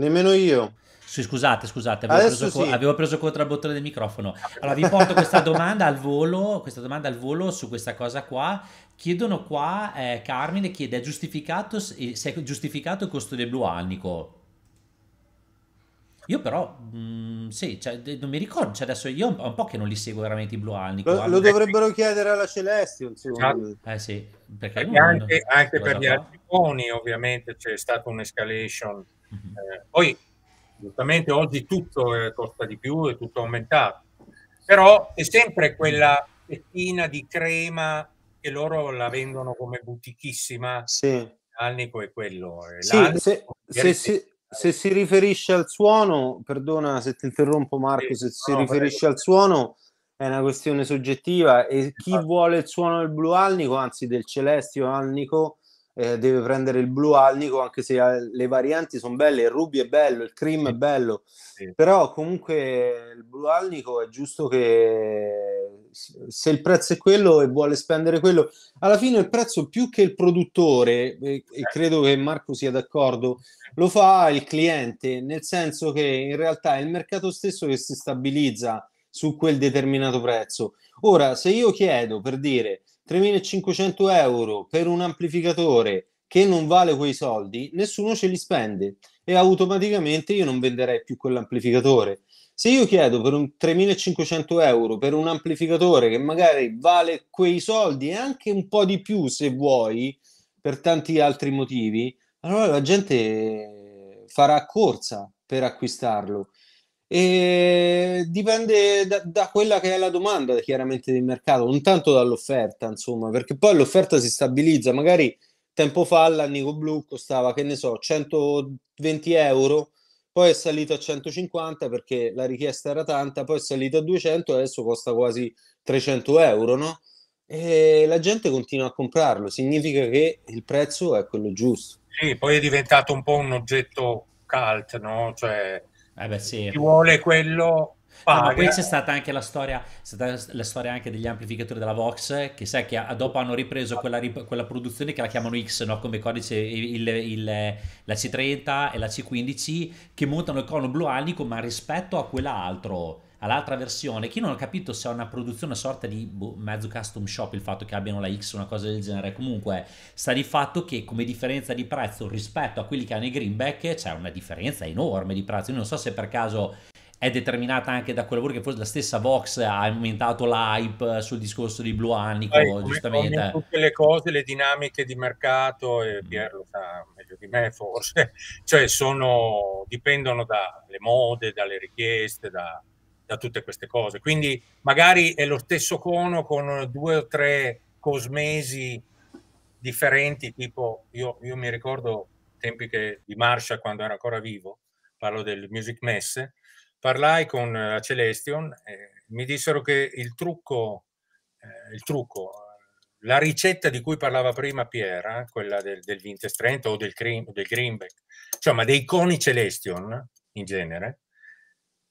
Nemmeno io. Sì, scusate, scusate, avevo preso, sì. avevo preso, contro il bottone del microfono. Allora vi porto questa domanda al volo, questa domanda al volo su questa cosa qua. Chiedono qua, eh, Carmine chiede, è giustificato, se è giustificato il costo del blu alnico? Io però, mh, mm, sì, cioè, non mi ricordo, cioè adesso io ho un po' che non li seguo veramente i Blue Alnico. Lo, lo dovrebbero chiedere alla Celestial, esatto. Eh sì, perché, perché anche, anche per gli altri poni ovviamente c'è stata un'escalation. Mm-hmm. Eh, poi, giustamente oggi tutto eh, costa di più e tutto aumentato. però è sempre quella fettina di crema che loro la vendono come butichissima. Sì. L'alnico è quello. Sì, se, se, si, se, si riferisce al suono, perdona se ti interrompo Marco, se si no, riferisce al suono è una questione soggettiva e chi vuole il suono del blu alnico, anzi del celestio alnico, eh, deve prendere il blu alnico anche se eh, le varianti sono belle, il ruby è bello, il cream è bello, sì. però comunque il blu alnico è giusto che se il prezzo è quello e vuole spendere quello, alla fine il prezzo più che il produttore, e, e credo che Marco sia d'accordo, lo fa il cliente, nel senso che in realtà è il mercato stesso che si stabilizza su quel determinato prezzo. Ora, se io chiedo per dire 3.500 euro per un amplificatore che non vale quei soldi, nessuno ce li spende e automaticamente io non venderei più quell'amplificatore. Se io chiedo per un 3.500 euro per un amplificatore che magari vale quei soldi e anche un po' di più se vuoi, per tanti altri motivi, allora la gente farà corsa per acquistarlo. E dipende da, da, quella che è la domanda chiaramente del mercato, non tanto dall'offerta, insomma, perché poi l'offerta si stabilizza, magari tempo fa l'Annico Blu costava, che ne so, 120 euro, poi è salito a 150 perché la richiesta era tanta, poi è salito a 200 e adesso costa quasi 300 euro, no? E la gente continua a comprarlo, significa che il prezzo è quello giusto. Sì, poi è diventato un po' un oggetto cult, no? Cioè eh beh, sì. chi vuole quello No, ma poi c'è stata anche la storia, la storia anche degli amplificatori della Vox, che sai che dopo hanno ripreso quella, quella produzione che la chiamano X, no? come codice il, il, la C30 e la C15, che montano il cono blu alnico, ma rispetto a quell'altro all'altra versione, che io non ho capito se è una produzione, una sorta di boh, mezzo custom shop il fatto che abbiano la X o una cosa del genere. Comunque sta di fatto che come differenza di prezzo rispetto a quelli che hanno i greenback c'è una differenza enorme di prezzo. Io non so se per caso è determinata anche da quel lavoro che forse la stessa Vox ha aumentato l'hype sul discorso di Blue Annico, Poi, giustamente. Come tutte le cose, le dinamiche di mercato, e Pier lo sa meglio di me forse, cioè sono, dipendono dalle mode, dalle richieste, da, da tutte queste cose. Quindi magari è lo stesso cono con due o tre cosmesi differenti, tipo io, io mi ricordo tempi che, di Marshall quando era ancora vivo, parlo del Music Mess, parlai con la Celestion, eh, mi dissero che il trucco, eh, il trucco, la ricetta di cui parlava prima Piera, quella del, del Vintage Trent o del, del Greenback, cioè ma dei coni Celestion in genere,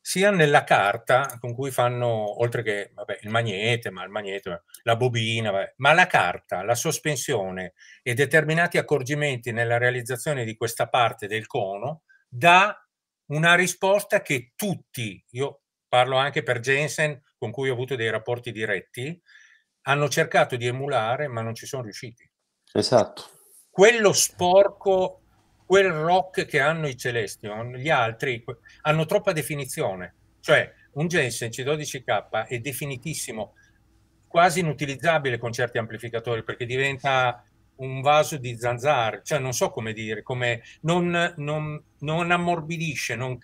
sia nella carta con cui fanno, oltre che vabbè, il magnete, ma il magnete, la bobina, vabbè, ma la carta, la sospensione e determinati accorgimenti nella realizzazione di questa parte del cono dà una risposta che tutti, io parlo anche per Jensen, con cui ho avuto dei rapporti diretti, hanno cercato di emulare, ma non ci sono riusciti. Esatto. Quello sporco quel rock che hanno i Celestion, gli altri hanno troppa definizione. Cioè, un Jensen C12K è definitissimo, quasi inutilizzabile con certi amplificatori perché diventa un vaso di zanzare, cioè non so come dire, come non, non, non ammorbidisce, non...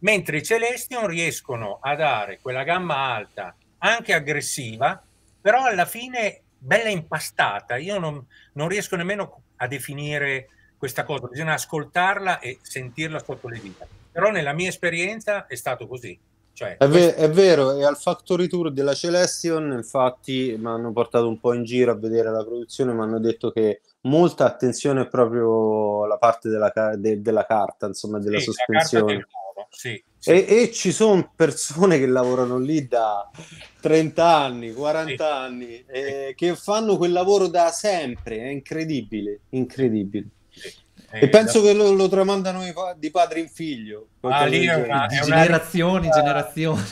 mentre i Celestion riescono a dare quella gamma alta, anche aggressiva, però alla fine bella impastata. Io non, non riesco nemmeno a definire questa cosa, bisogna ascoltarla e sentirla sotto le dita. Però nella mia esperienza è stato così. Cioè, è, ver- è, vero, e al Factory Tour della Celestion, infatti, mi hanno portato un po' in giro a vedere la produzione, mi hanno detto che molta attenzione è proprio alla parte della, de- della carta, insomma, della sì, sospensione. Sì, sì. E, e, ci sono persone che lavorano lì da 30 anni, 40 anni, eh, che fanno quel lavoro da sempre, è incredibile, incredibile. E penso che lo, lo tramandano di padre in figlio. Ah, lì è una, è generazioni, una... generazioni.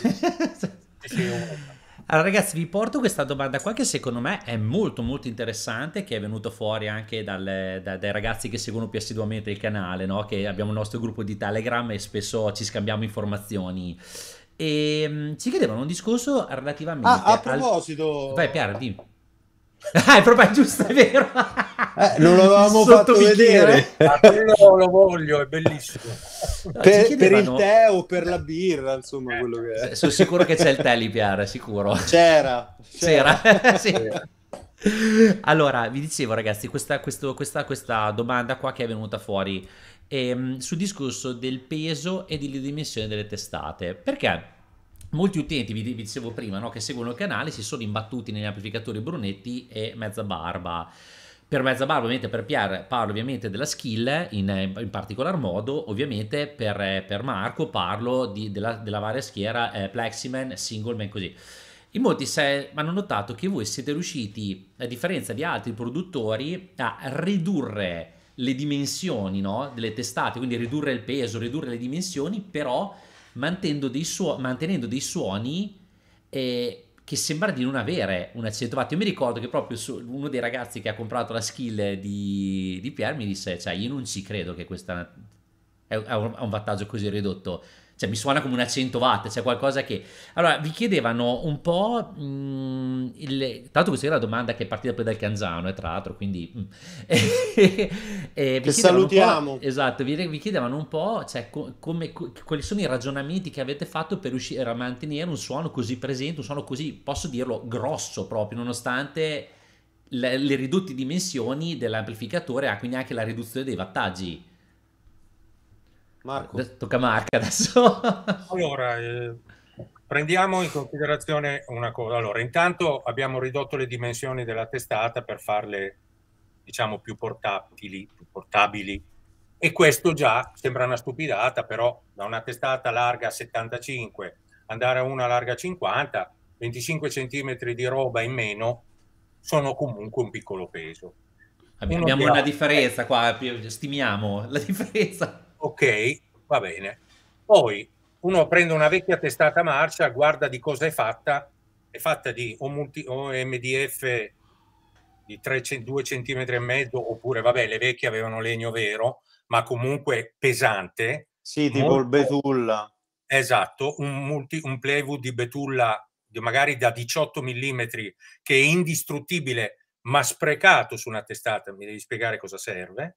Allora ragazzi vi porto questa domanda qua che secondo me è molto molto interessante che è venuto fuori anche dalle, da, dai ragazzi che seguono più assiduamente il canale, no? che abbiamo il nostro gruppo di Telegram e spesso ci scambiamo informazioni. E um, ci chiedevano un discorso relativamente... Ah, a proposito... Al... Vai Piara, dimmi. Ah, è proprio giusto, è vero. Eh, non l'avevamo fatto vedere. Ma quello lo voglio, è bellissimo. per, per, il tè o per la birra, insomma, quello che è. Sono sicuro che c'è il tè lì, Pierre, sicuro. C'era. C'era. c'era. sì. Allora, vi dicevo ragazzi, questa, questo, questa, questa domanda qua che è venuta fuori ehm, sul discorso del peso e delle dimensioni delle testate. Perché? Molti utenti, vi, dicevo prima, no, che seguono il canale si sono imbattuti negli amplificatori Brunetti e Mezza Barba. Per Mezza Barba, ovviamente per Pierre, parlo ovviamente della skill in, in particolar modo, ovviamente per, per Marco parlo di, della, della, varia schiera eh, Pleximan, Singleman, così. In molti se, hanno notato che voi siete riusciti, a differenza di altri produttori, a ridurre le dimensioni no, delle testate, quindi ridurre il peso, ridurre le dimensioni, però mantenendo dei, suo- mantenendo dei suoni eh, che sembra di non avere un accento. Infatti, io mi ricordo che proprio uno dei ragazzi che ha comprato la skill di, di Pierre mi disse: Cioè, io non ci credo che questa è un, è un vantaggio così ridotto cioè mi suona come una 100 watt, c'è cioè qualcosa che... Allora, vi chiedevano un po'... Mh, mm, il... Tra l'altro questa era la domanda che è partita poi dal Canzano, eh, tra l'altro, quindi... Mh. Mm. e, che salutiamo. Esatto, vi, vi, chiedevano un po', cioè, co- come, co- quali sono i ragionamenti che avete fatto per riuscire a mantenere un suono così presente, un suono così, posso dirlo, grosso proprio, nonostante le, le ridotte dimensioni dell'amplificatore, quindi anche la riduzione dei wattaggi. Marco. Tocca a Marco adesso. allora, eh, prendiamo in considerazione una cosa. Allora, intanto abbiamo ridotto le dimensioni della testata per farle, diciamo, più portabili, più portabili. E questo già sembra una stupidata, però da una testata larga 75 andare a una larga 50, 25 cm di roba in meno sono comunque un piccolo peso. Abbiamo una differenza qua, stimiamo la differenza ok, va bene. Poi uno prende una vecchia testata marcia, guarda di cosa è fatta, è fatta di o, multi, o MDF di 3, 2 cm e mezzo, oppure vabbè, le vecchie avevano legno vero, ma comunque pesante. Sì, tipo molto, il Betulla. Esatto, un, multi, un plywood di Betulla magari da 18 mm che è indistruttibile ma sprecato su una testata, mi devi spiegare cosa serve.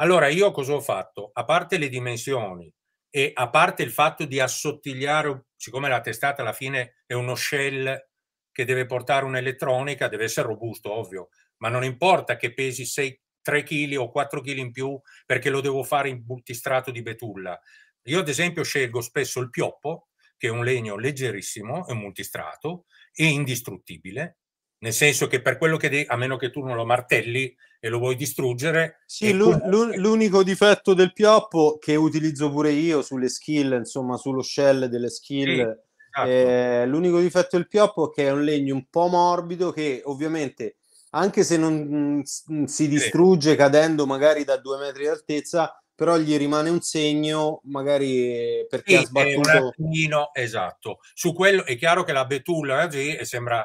Allora io cosa ho fatto? A parte le dimensioni e a parte il fatto di assottigliare, siccome la testata alla fine è uno shell che deve portare un'elettronica, deve essere robusto, ovvio, ma non importa che pesi 6, 3 kg o 4 kg in più perché lo devo fare in multistrato di betulla. Io ad esempio scelgo spesso il pioppo, che è un legno leggerissimo, è un multistrato, e indistruttibile, nel senso che per quello che devi, a meno che tu non lo martelli, e lo vuoi distruggere. Sì, comunque... l'unico difetto del pioppo che utilizzo pure io sulle skill, insomma, sullo shell delle skill. Sì, esatto. eh, l'unico difetto del pioppo è che è un legno un po' morbido che ovviamente anche se non si distrugge sì. cadendo magari da due metri di altezza, però gli rimane un segno magari perché sì, ha sbattuto. attimino, esatto. Su quello è chiaro che la betulla così sembra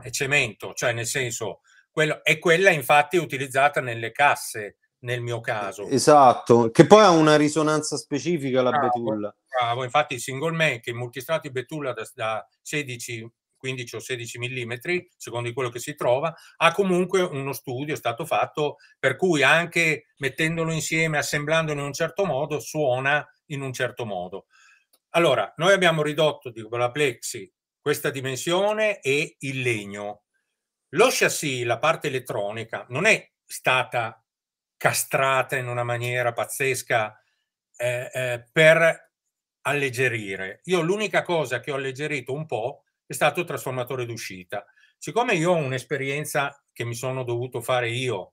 è cemento, cioè nel senso quello, e quella infatti è utilizzata nelle casse nel mio caso. Esatto, che poi ha una risonanza specifica la bravo, Betulla. Bravo, infatti il single man che è multistrato di Betulla da, da 16 15 o 16 mm, secondo di quello che si trova, ha comunque uno studio, è stato fatto, per cui anche mettendolo insieme, assemblandolo in un certo modo, suona in un certo modo. Allora, noi abbiamo ridotto di la plexi questa dimensione e il legno. Lo chassis, la parte elettronica, non è stata castrata in una maniera pazzesca eh, eh, per alleggerire. Io l'unica cosa che ho alleggerito un po' è stato il trasformatore d'uscita. Siccome io ho un'esperienza che mi sono dovuto fare io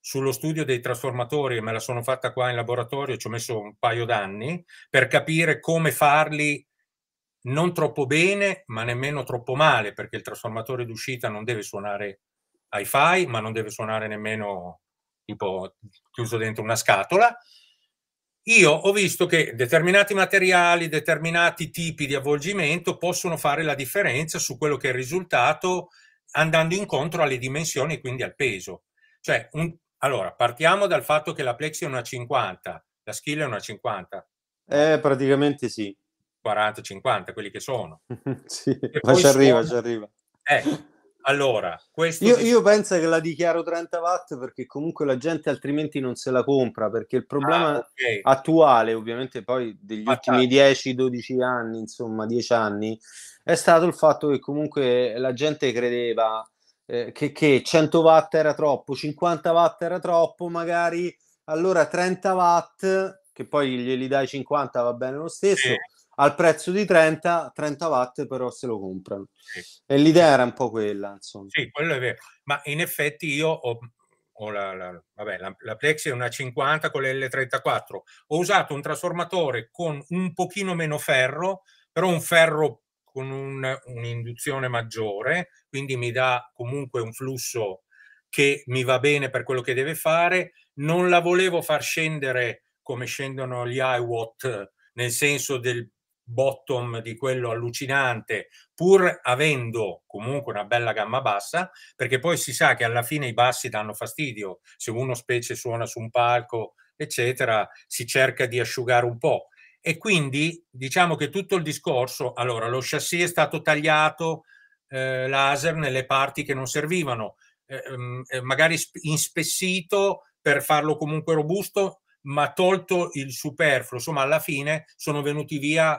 sullo studio dei trasformatori e me la sono fatta qua in laboratorio, ci ho messo un paio d'anni per capire come farli non troppo bene, ma nemmeno troppo male, perché il trasformatore d'uscita non deve suonare hi-fi, ma non deve suonare nemmeno tipo chiuso dentro una scatola. Io ho visto che determinati materiali, determinati tipi di avvolgimento possono fare la differenza su quello che è il risultato andando incontro alle dimensioni e quindi al peso. Cioè, un, allora, partiamo dal fatto che la Plexi è una 50, la Skill è una 50. Eh, praticamente sì. 40, 50, quelli che sono. sì, ma ci arriva, ci arriva. Eh, Allora, questo... Io, io, penso che la dichiaro 30 watt perché comunque la gente altrimenti non se la compra, perché il problema ah, okay. attuale, ovviamente poi degli Ma ultimi 10-12 anni, insomma 10 anni, è stato il fatto che comunque la gente credeva eh, che, che 100 watt era troppo, 50 watt era troppo, magari allora 30 watt, che poi glieli dai 50 va bene lo stesso. Sì al prezzo di 30, 30 watt però se lo comprano. Sì. E l'idea era un po' quella, insomma. Sì, quello è vero. Ma in effetti io ho, ho la, la, vabbè, la, la Plexi è una 50 con l'L34. Ho usato un trasformatore con un pochino meno ferro, però un ferro con un, un'induzione maggiore, quindi mi dà comunque un flusso che mi va bene per quello che deve fare. Non la volevo far scendere come scendono gli iWatt, nel senso del bottom di quello allucinante, pur avendo comunque una bella gamma bassa, perché poi si sa che alla fine i bassi danno fastidio. Se uno specie suona su un palco, eccetera, si cerca di asciugare un po'. E quindi diciamo che tutto il discorso, allora lo chassis è stato tagliato eh, laser nelle parti che non servivano, eh, ehm, eh, magari inspessito per farlo comunque robusto, ma tolto il superfluo, insomma alla fine sono venuti via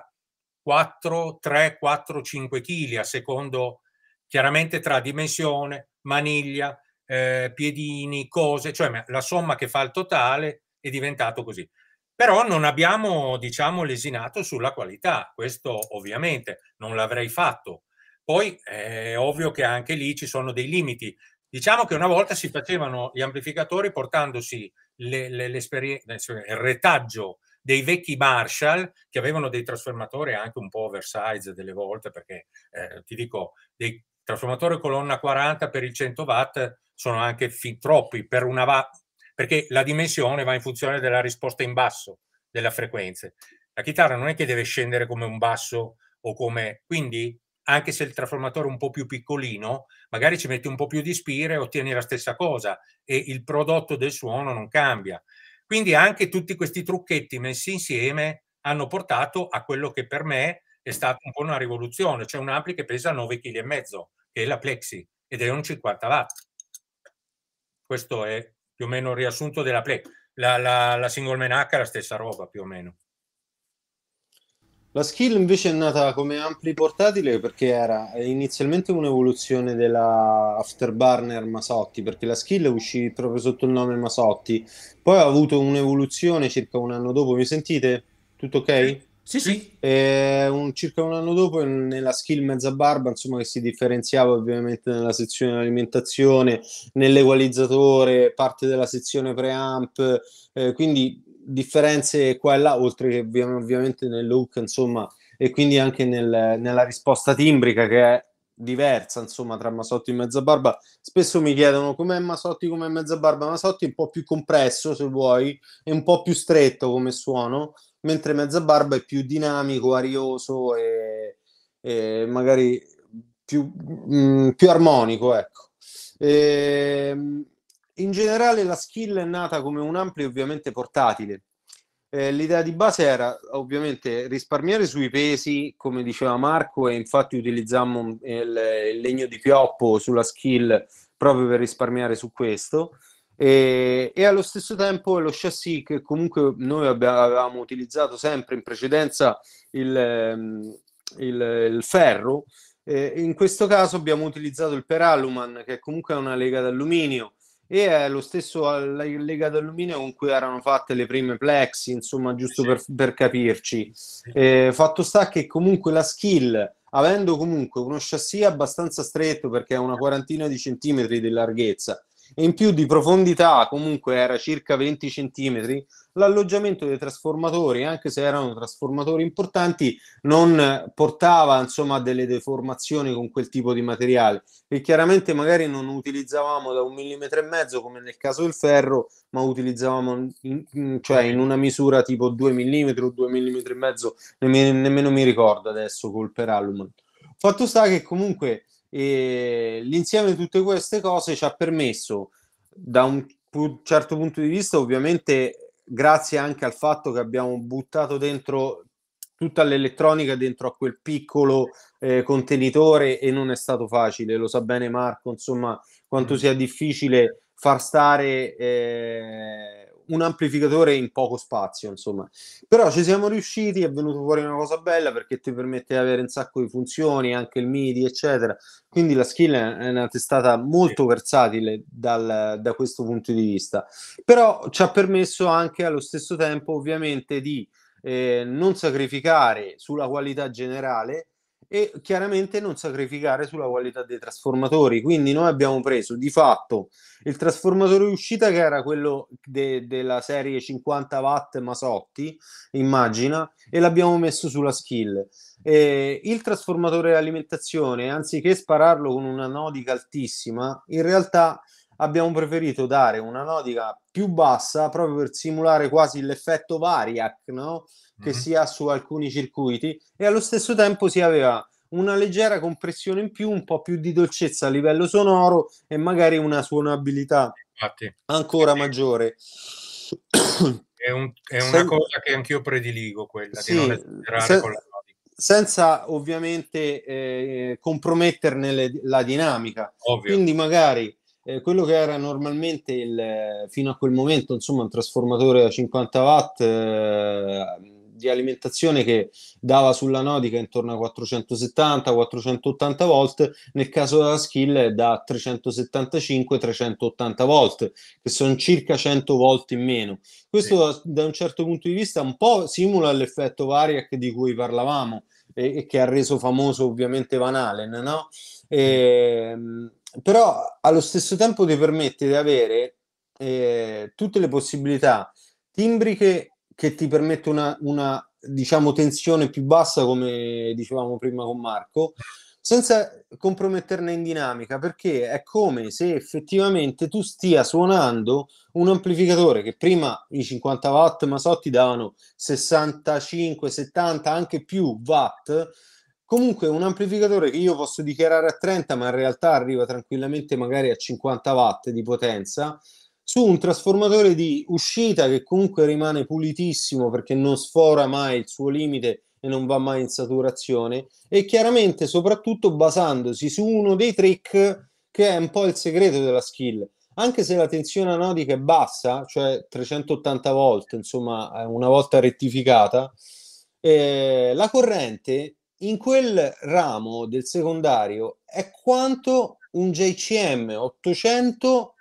4, 3, 4, 5 kg a secondo chiaramente tra dimensione, maniglia, eh, piedini, cose, cioè la somma che fa il totale è diventato così. Però non abbiamo, diciamo, lesinato sulla qualità, questo ovviamente non l'avrei fatto. Poi è ovvio che anche lì ci sono dei limiti. Diciamo che una volta si facevano gli amplificatori portandosi le, le, il retaggio dei vecchi Marshall che avevano dei trasformatori anche un po' oversize delle volte, perché eh, ti dico, dei trasformatori colonna 40 per il 100 watt sono anche fin troppi per una watt, perché la dimensione va in funzione della risposta in basso della frequenze. La chitarra non è che deve scendere come un basso o come... Quindi anche se il trasformatore è un po' più piccolino, magari ci metti un po' più di spire e ottieni la stessa cosa e il prodotto del suono non cambia. Quindi anche tutti questi trucchetti messi insieme hanno portato a quello che per me è stata un po' una rivoluzione, cioè un ampli che pesa 9,5 kg, che è la Plexi, ed è un 50 watt. Questo è più o meno il riassunto della Plexi. La, la, la single menacca è la stessa roba, più o meno. La skill invece è nata come ampli portatile perché era inizialmente un'evoluzione della Afterburner Masotti, perché la skill uscì proprio sotto il nome Masotti, poi ha avuto un'evoluzione circa un anno dopo, mi sentite? Tutto ok? Sì, sì. E un, circa un anno dopo nella skill mezza barba, insomma, che si differenziava ovviamente nella sezione alimentazione, nell'equalizzatore, parte della sezione preamp, eh, quindi differenze qua e là, oltre che ovviamente nel look, insomma, e quindi anche nel, nella risposta timbrica che è diversa, insomma, tra Masotti e Mezza Barba. Spesso mi chiedono com'è Masotti, com'è Mezza Barba. Masotti è un po' più compresso, se vuoi, è un po' più stretto come suono, mentre Mezza Barba è più dinamico, arioso e, e magari più, mh, mm, più armonico, ecco. Ehm, in generale la skill è nata come un ampli ovviamente portatile. Eh, l'idea di base era ovviamente risparmiare sui pesi, come diceva Marco, e infatti utilizzammo il, il legno di pioppo sulla skill proprio per risparmiare su questo. E, e, allo stesso tempo lo chassis che comunque noi avevamo utilizzato sempre in precedenza il, ehm, il, il ferro, eh, in questo caso abbiamo utilizzato il Peraluman che comunque è una lega d'alluminio e è lo stesso lega d'alluminio con cui erano fatte le prime plexi, insomma, giusto per, per, capirci. Eh, fatto sta che comunque la skill, avendo comunque uno chassis abbastanza stretto perché ha una quarantina di centimetri di larghezza e in più di profondità comunque era circa 20 centimetri, l'alloggiamento dei trasformatori, anche se erano trasformatori importanti, non portava insomma a delle deformazioni con quel tipo di materiale e chiaramente magari non utilizzavamo da un millimetro e mezzo come nel caso del ferro, ma utilizzavamo in, in, cioè in una misura tipo 2 mm o 2 mm e mezzo, nemmeno, nemmeno mi ricordo adesso col Peralum. Fatto sta che comunque eh, l'insieme di tutte queste cose ci ha permesso da un certo punto di vista ovviamente grazie anche al fatto che abbiamo buttato dentro tutta l'elettronica dentro a quel piccolo eh, contenitore e non è stato facile, lo sa bene Marco, insomma, quanto mm. sia difficile far stare eh, un amplificatore in poco spazio, insomma. Però ci siamo riusciti, è venuto fuori una cosa bella perché ti permette di avere un sacco di funzioni, anche il MIDI, eccetera. Quindi la skill è una testata molto versatile dal, da questo punto di vista. Però ci ha permesso anche allo stesso tempo, ovviamente, di eh, non sacrificare sulla qualità generale e chiaramente non sacrificare sulla qualità dei trasformatori. Quindi noi abbiamo preso di fatto il trasformatore uscita che era quello de- della serie 50 watt Masotti, immagina, e l'abbiamo messo sulla skill. E il trasformatore alimentazione, anziché spararlo con una nodica altissima, in realtà abbiamo preferito dare una nodica più bassa proprio per simulare quasi l'effetto variac, no? che mm-hmm. si ha su alcuni circuiti e allo stesso tempo si aveva una leggera compressione in più, un po' più di dolcezza a livello sonoro e magari una suonabilità Infatti. ancora maggiore. È, un, è una Sen- cosa che anch'io prediligo, quella sì, di non esagerare se- con la senza ovviamente eh, comprometterne le, la dinamica. Ovvio. Quindi magari eh, quello che era normalmente il, fino a quel momento insomma un trasformatore da 50 watt eh, di alimentazione che dava sulla nodica intorno a 470-480 volt, nel caso della skill da 375-380 volt, che sono circa 100 volt in meno. Questo sì. da un certo punto di vista un po' simula l'effetto Variac di cui parlavamo e, e che ha reso famoso ovviamente Van Halen, no? E, ehm, però allo stesso tempo ti permette di avere eh, tutte le possibilità timbriche che ti permette una, una diciamo, tensione più bassa, come dicevamo prima con Marco, senza comprometterne in dinamica, perché è come se effettivamente tu stia suonando un amplificatore che prima i 50 watt Masotti davano 65, 70, anche più watt. Comunque un amplificatore che io posso dichiarare a 30, ma in realtà arriva tranquillamente magari a 50 watt di potenza, su un trasformatore di uscita che comunque rimane pulitissimo perché non sfora mai il suo limite e non va mai in saturazione e chiaramente soprattutto basandosi su uno dei trick che è un po' il segreto della skill. Anche se la tensione anodica è bassa cioè 380 volt insomma una volta rettificata eh, la corrente in quel ramo del secondario è quanto un JCM 800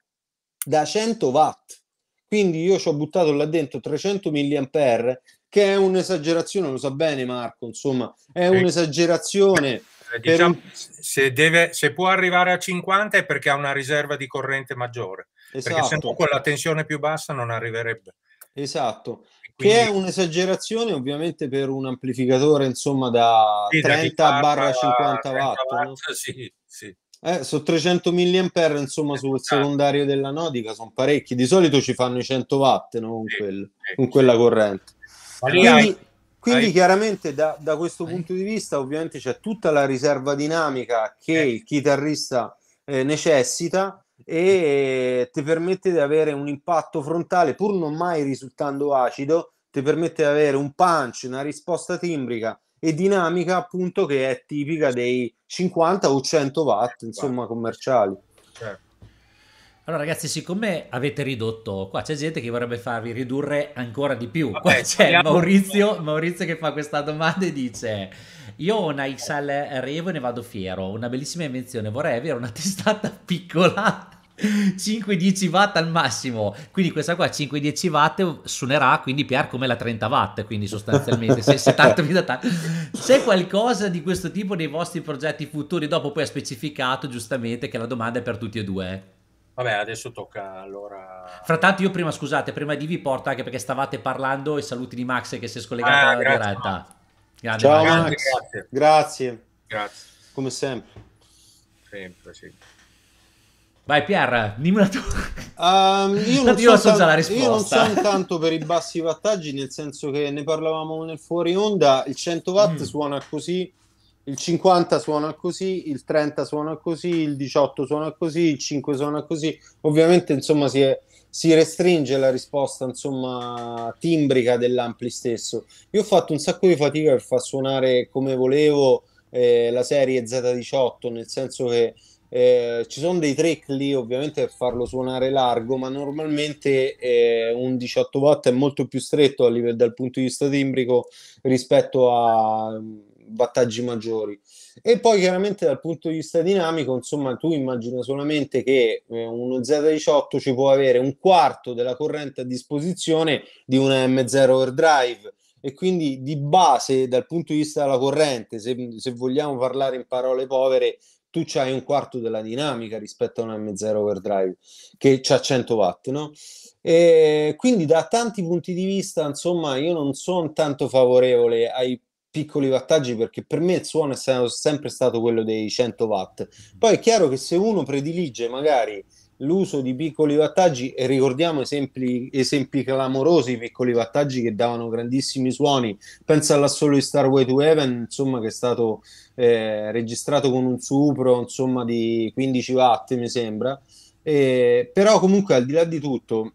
da 100 watt. Quindi io ci ho buttato là dentro 300 mAh, che è un'esagerazione, lo sa bene Marco, insomma, è un'esagerazione. Eh, diciamo, se, deve, se può arrivare a 50 è perché ha una riserva di corrente maggiore, esatto. perché se no con la tensione più bassa non arriverebbe. Esatto, quindi... che è un'esagerazione ovviamente per un amplificatore insomma da sì, 30 barra 50 watt. no? Sì, sì. Eh, su 300 mAh, insomma, sul secondario della nodica sono parecchi. Di solito ci fanno i 100 watt no? con, quel, con quella corrente. Quindi, hai, quindi hai... chiaramente da, da questo hai. punto di vista, ovviamente c'è tutta la riserva dinamica che eh. il chitarrista eh, necessita e ti permette di avere un impatto frontale, pur non mai risultando acido, ti permette di avere un punch, una risposta timbrica e dinamica appunto che è tipica dei 50 o 100 watt insomma commerciali certo. Allora ragazzi siccome avete ridotto qua c'è gente che vorrebbe farvi ridurre ancora di più. Vabbè, qua c'è Maurizio, Maurizio che fa questa domanda e dice io ho una XL Revo e ne vado fiero una bellissima invenzione vorrei avere una testata piccola 5-10 watt al massimo. Quindi questa qua 5-10 watt suonerà quindi PR come la 30 watt quindi sostanzialmente se, 70 c'è qualcosa di questo tipo nei vostri progetti futuri dopo poi ha specificato giustamente che la domanda è per tutti e due Vabbè, adesso tocca allora. Frattanto, io prima, scusate, prima di vi porto anche perché stavate parlando i saluti di Max che si è scollegato ah, alla diretta. Grande, Ciao, Max. Grazie. grazie. Grazie. Come sempre. Sempre, sì. Vai Pier, dimmi una tua. Um, io, non io, so tan- io non sono tanto per i bassi wattaggi, nel senso che ne parlavamo nel fuori onda, il 100 watt mm. suona così, il 50 suona così, il 30 suona così, il 18 suona così, il 5 suona così. Ovviamente, insomma, si, è, si restringe la risposta, insomma, timbrica dell'ampli stesso. Io ho fatto un sacco di fatica per far suonare come volevo eh, la serie Z18, nel senso che eh, ci sono dei trick lì ovviamente per farlo suonare largo, ma normalmente eh, un 18 watt è molto più stretto livello, dal punto di vista timbrico rispetto a wattaggi maggiori. E poi chiaramente dal punto di vista dinamico, insomma, tu immagina solamente che eh, uno Z18 ci può avere un quarto della corrente a disposizione di una M0 overdrive e quindi di base dal punto di vista della corrente, se, se vogliamo parlare in parole povere, tu hai un quarto della dinamica rispetto a una M0 overdrive che ha 100 watt, no? E quindi da tanti punti di vista, insomma, io non sono tanto favorevole ai piccoli wattaggi perché per me il suono è sempre stato quello dei 100 watt. Poi è chiaro che se uno predilige magari l'uso di piccoli wattaggi e ricordiamo esempi, esempi clamorosi, piccoli wattaggi che davano grandissimi suoni, pensa all'assolo di Starway to Heaven, insomma che è stato eh, registrato con un supro insomma di 15 watt mi sembra, eh, però comunque al di là di tutto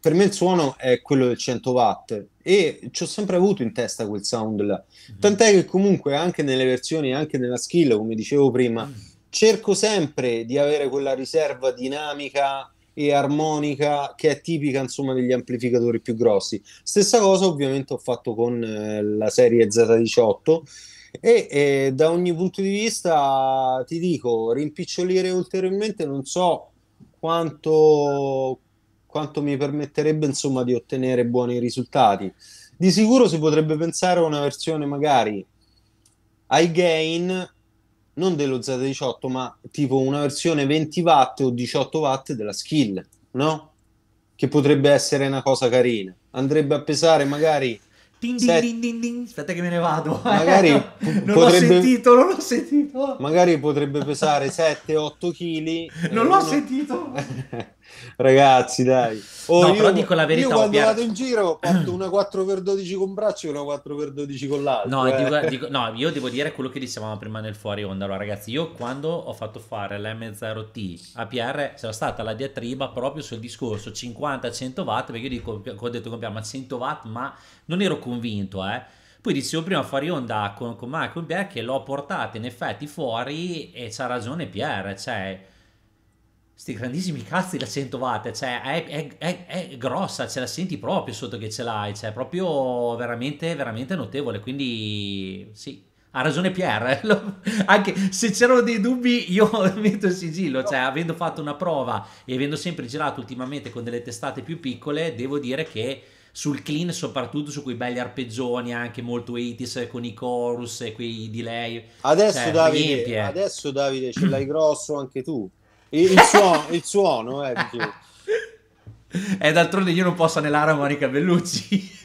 per me il suono è quello del 100 watt e ci ho sempre avuto in testa quel sound là. Mm-hmm. Tant'è che comunque anche nelle versioni, anche nella skill, come dicevo prima, mm. cerco sempre di avere quella riserva dinamica e armonica che è tipica insomma degli amplificatori più grossi. Stessa cosa ovviamente ho fatto con eh, la serie Z18 e eh, da ogni punto di vista ti dico rimpicciolire ulteriormente non so quanto quanto mi permetterebbe insomma di ottenere buoni risultati. Di sicuro si potrebbe pensare a una versione magari high gain, non dello Z18, ma tipo una versione 20 watt o 18 watt della skill, no? Che potrebbe essere una cosa carina. Andrebbe a pesare magari Din, din, din, din, din. Aspetta che me ne vado. Magari non potrebbe... l'ho sentito, non l'ho sentito. Magari potrebbe pesare 7-8 kg. Non l'ho uno... sentito. Ragazzi, dai. Oh, no, io, però dico la verità. Io quando Pier... vado in giro porto una 4x12 con braccio e una 4x12 con l'altro. No, eh. dico, dico, no, io devo dire quello che dicevamo prima nel fuori onda. Allora, ragazzi, io quando ho fatto fare l'M0T a PR c'era stata la diatriba proprio sul discorso 50-100 watt. Perché io dico, ho detto compriamo a 100 watt, ma non ero convinto, eh. Poi dicevo prima fuori onda con, con Marco e Pierre che l'ho portata in effetti fuori e c'ha ragione Pierre, cioè sti grandissimi cazzi da 100 watt, cioè è, è, è, è, grossa, ce la senti proprio sotto che ce l'hai, cioè è proprio veramente, veramente notevole, quindi sì, ha ragione Pierre, anche se c'erano dei dubbi io metto il sigillo, cioè avendo fatto una prova e avendo sempre girato ultimamente con delle testate più piccole, devo dire che sul clean soprattutto su quei belli arpeggioni anche molto 80 con i chorus e quei delay adesso, cioè, Davide, adesso Davide ce l'hai grosso anche tu il, suono, il suono eh, e d'altronde io non posso anelare a Monica Bellucci.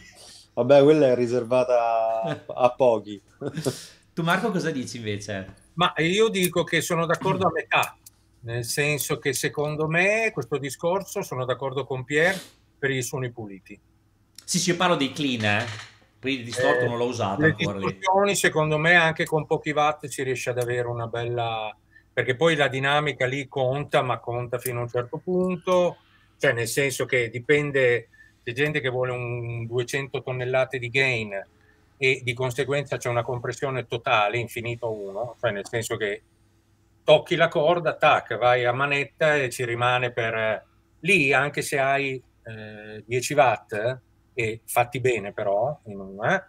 Vabbè, quella è riservata a, pochi. tu Marco cosa dici invece? Ma io dico che sono d'accordo a metà, nel senso che secondo me questo discorso sono d'accordo con Pierre per i suoni puliti. Sì, sì, io parlo dei clean, eh. Poi il distorto eh, non l'ho usato le ancora. Le secondo me, anche con pochi watt si riesce ad avere una bella perché poi la dinamica lì conta, ma conta fino a un certo punto, cioè nel senso che dipende, c'è gente che vuole un 200 tonnellate di gain e di conseguenza c'è una compressione totale, infinito uno, cioè nel senso che tocchi la corda, tac, vai a manetta e ci rimane per... Lì, anche se hai eh, 10 watt, e fatti bene però, eh,